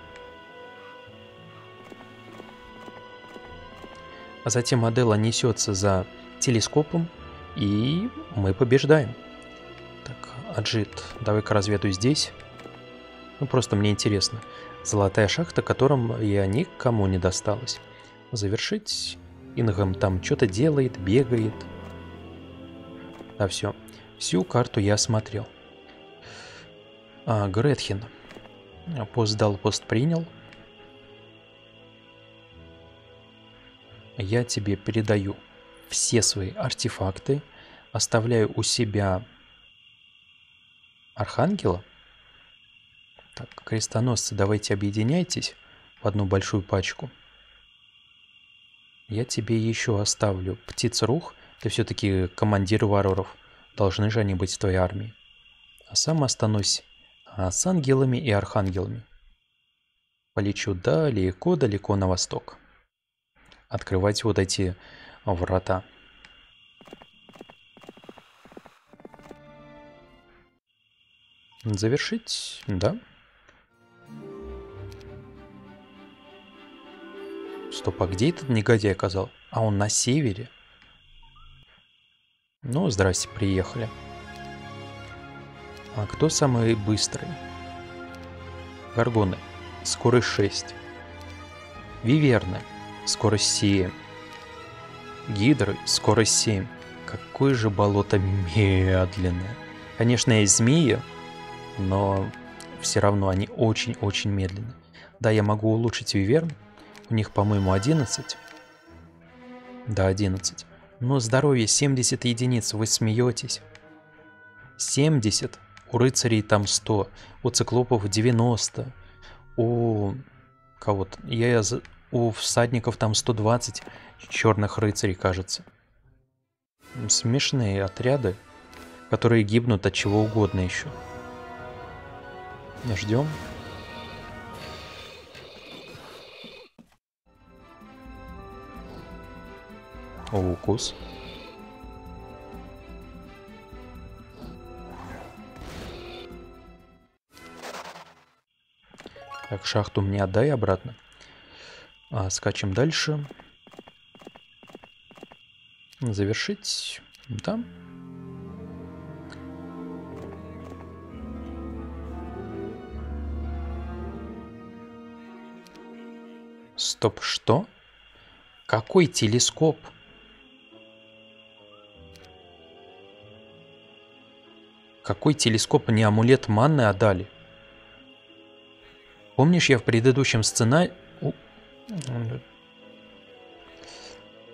А затем Адела несется за телескопом, и мы побеждаем. Так, Аджит, давай-ка разведу здесь. Ну, просто мне интересно. Золотая шахта, которым я никому не досталась. Завершить. Ингам там что-то делает, бегает. Да, все. Всю карту я осмотрел. А, Гретхен. Пост дал, пост принял. Я тебе передаю все свои артефакты, оставляю у себя архангела. Так, крестоносцы, давайте объединяйтесь в одну большую пачку. Я тебе еще оставлю птиц-рух, ты все-таки командир варваров, должны же они быть в твоей армии. А сам останусь а, с ангелами и архангелами. Полечу далеко-далеко на восток открывать вот эти врата. Завершить, да. Стоп, а где этот негодяй оказал? А он на севере? Ну, здрасте, приехали. А кто самый быстрый? Гаргоны. Скорость 6. Виверны скорость 7. Гидры, скорость 7. Какое же болото медленное. Конечно, есть змеи, но все равно они очень-очень медленные. Да, я могу улучшить Виверн. У них, по-моему, 11. Да, 11. Но здоровье 70 единиц, вы смеетесь. 70. У рыцарей там 100. У циклопов 90. У кого-то... Я у всадников там 120 черных рыцарей, кажется. Смешные отряды, которые гибнут от чего угодно еще. Ждем. Укус. Так, шахту мне отдай обратно. А, скачем дальше. Завершить. Да. Стоп, что? Какой телескоп? Какой телескоп не амулет манны отдали? Помнишь, я в предыдущем сценарии...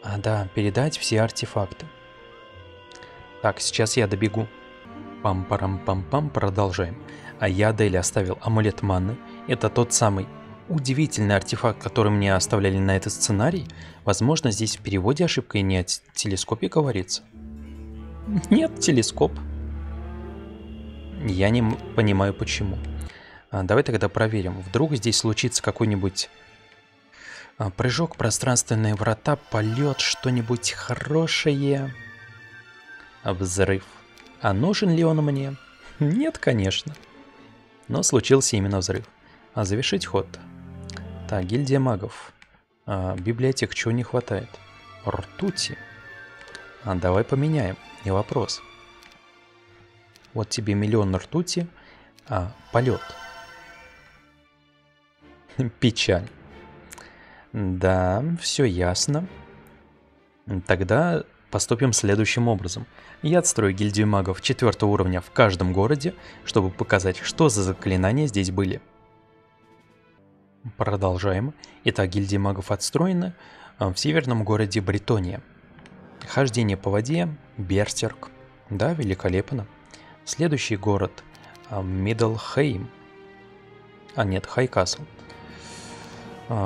А, да, передать все артефакты. Так, сейчас я добегу. Пам-парам-пам-пам, продолжаем. А я Дели оставил амулет манны. Это тот самый удивительный артефакт, который мне оставляли на этот сценарий. Возможно, здесь в переводе ошибка и не о телескопе говорится. Нет, телескоп. Я не понимаю почему. А, давай тогда проверим. Вдруг здесь случится какой-нибудь прыжок, пространственные врата, полет, что-нибудь хорошее. Взрыв. А нужен ли он мне? Нет, конечно. Но случился именно взрыв. А завершить ход. Так, гильдия магов. А, библиотек чего не хватает? Ртути. А давай поменяем, не вопрос. Вот тебе миллион ртути, а полет. Печаль. Да, все ясно. Тогда поступим следующим образом. Я отстрою гильдию магов четвертого уровня в каждом городе, чтобы показать, что за заклинания здесь были. Продолжаем. Итак, гильдия магов отстроена а, в северном городе Бретония. Хождение по воде, Берсерк. Да, великолепно. Следующий город Миддлхейм. А нет, Хайкасл.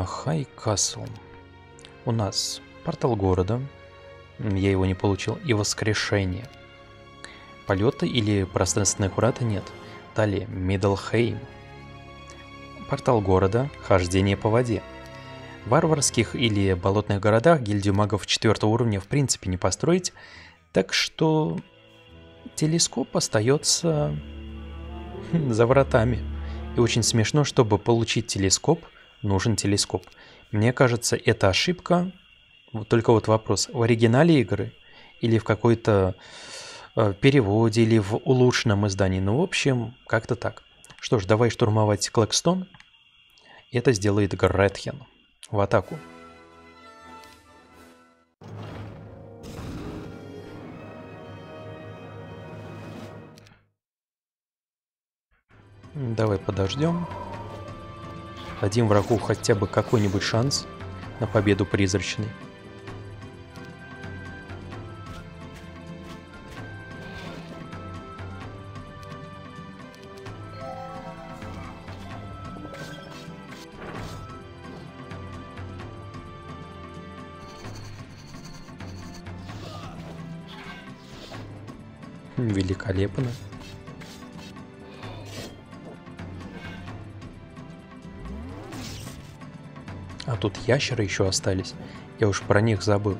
Хайкасл. У нас портал города, я его не получил, и воскрешение. Полета или пространственной курата нет. Далее, Миддлхейм. Портал города, хождение по воде. В варварских или болотных городах гильдию магов 4 уровня в принципе не построить, так что телескоп остается за вратами. И очень смешно, чтобы получить телескоп, нужен телескоп. Мне кажется, это ошибка только вот вопрос, в оригинале игры или в какой-то э, переводе или в улучшенном издании. Ну, в общем, как-то так. Что ж, давай штурмовать Клэкстон. Это сделает Гретхен. В атаку. Давай подождем. Дадим врагу хотя бы какой-нибудь шанс на победу призрачный. Великолепно. Ящеры еще остались. Я уж про них забыл.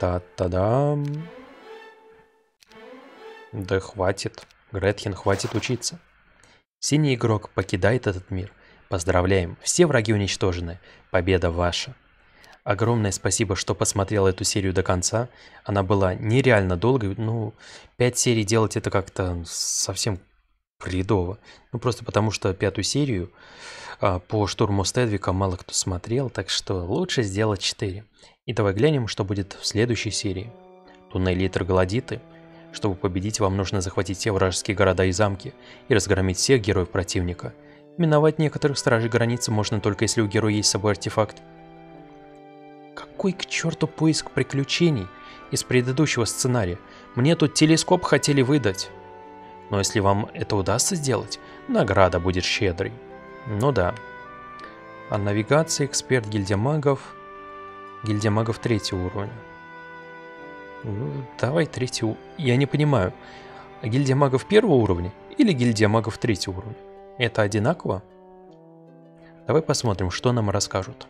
Та-та-дам. Да хватит. Гретхен, хватит учиться. Синий игрок покидает этот мир. Поздравляем, все враги уничтожены. Победа ваша. Огромное спасибо, что посмотрел эту серию до конца. Она была нереально долгой. Ну, пять серий делать это как-то совсем бредово. Ну, просто потому что пятую серию а, по штурму Стедвика мало кто смотрел, так что лучше сделать 4. И давай глянем, что будет в следующей серии. Туннели Троглодиты – чтобы победить, вам нужно захватить все вражеские города и замки и разгромить всех героев противника. Миновать некоторых стражей границы можно только если у героя есть с собой артефакт. Какой к черту поиск приключений из предыдущего сценария? Мне тут телескоп хотели выдать. Но если вам это удастся сделать, награда будет щедрой. Ну да. А навигация, эксперт, гильдия магов. Гильдия магов третьего уровня. Ну, давай третий... Я не понимаю. Гильдия магов первого уровня или гильдия магов третьего уровня? Это одинаково? Давай посмотрим, что нам расскажут.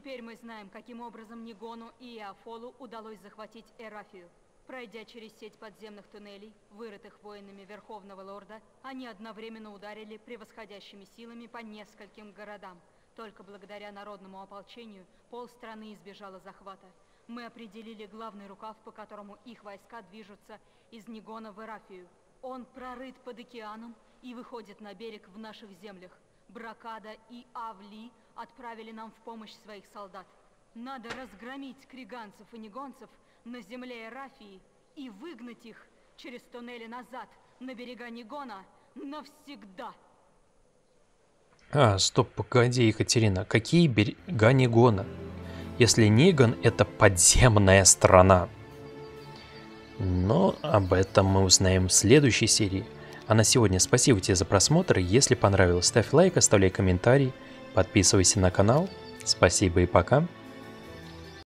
Теперь мы знаем, каким образом Нигону и Иофолу удалось захватить Эрафию. Пройдя через сеть подземных туннелей, вырытых воинами Верховного Лорда, они одновременно ударили превосходящими силами по нескольким городам. Только благодаря народному ополчению полстраны избежало захвата. Мы определили главный рукав, по которому их войска движутся из Нигона в Эрафию. Он прорыт под океаном и выходит на берег в наших землях. Бракада и Авли отправили нам в помощь своих солдат. Надо разгромить криганцев и негонцев, на земле Эрафии и выгнать их через туннели назад на берега Нигона навсегда. А, стоп, погоди, Екатерина, какие берега Нигона? Если Нигон — это подземная страна. Но об этом мы узнаем в следующей серии. А на сегодня спасибо тебе за просмотр. Если понравилось, ставь лайк, оставляй комментарий, подписывайся на канал. Спасибо и пока.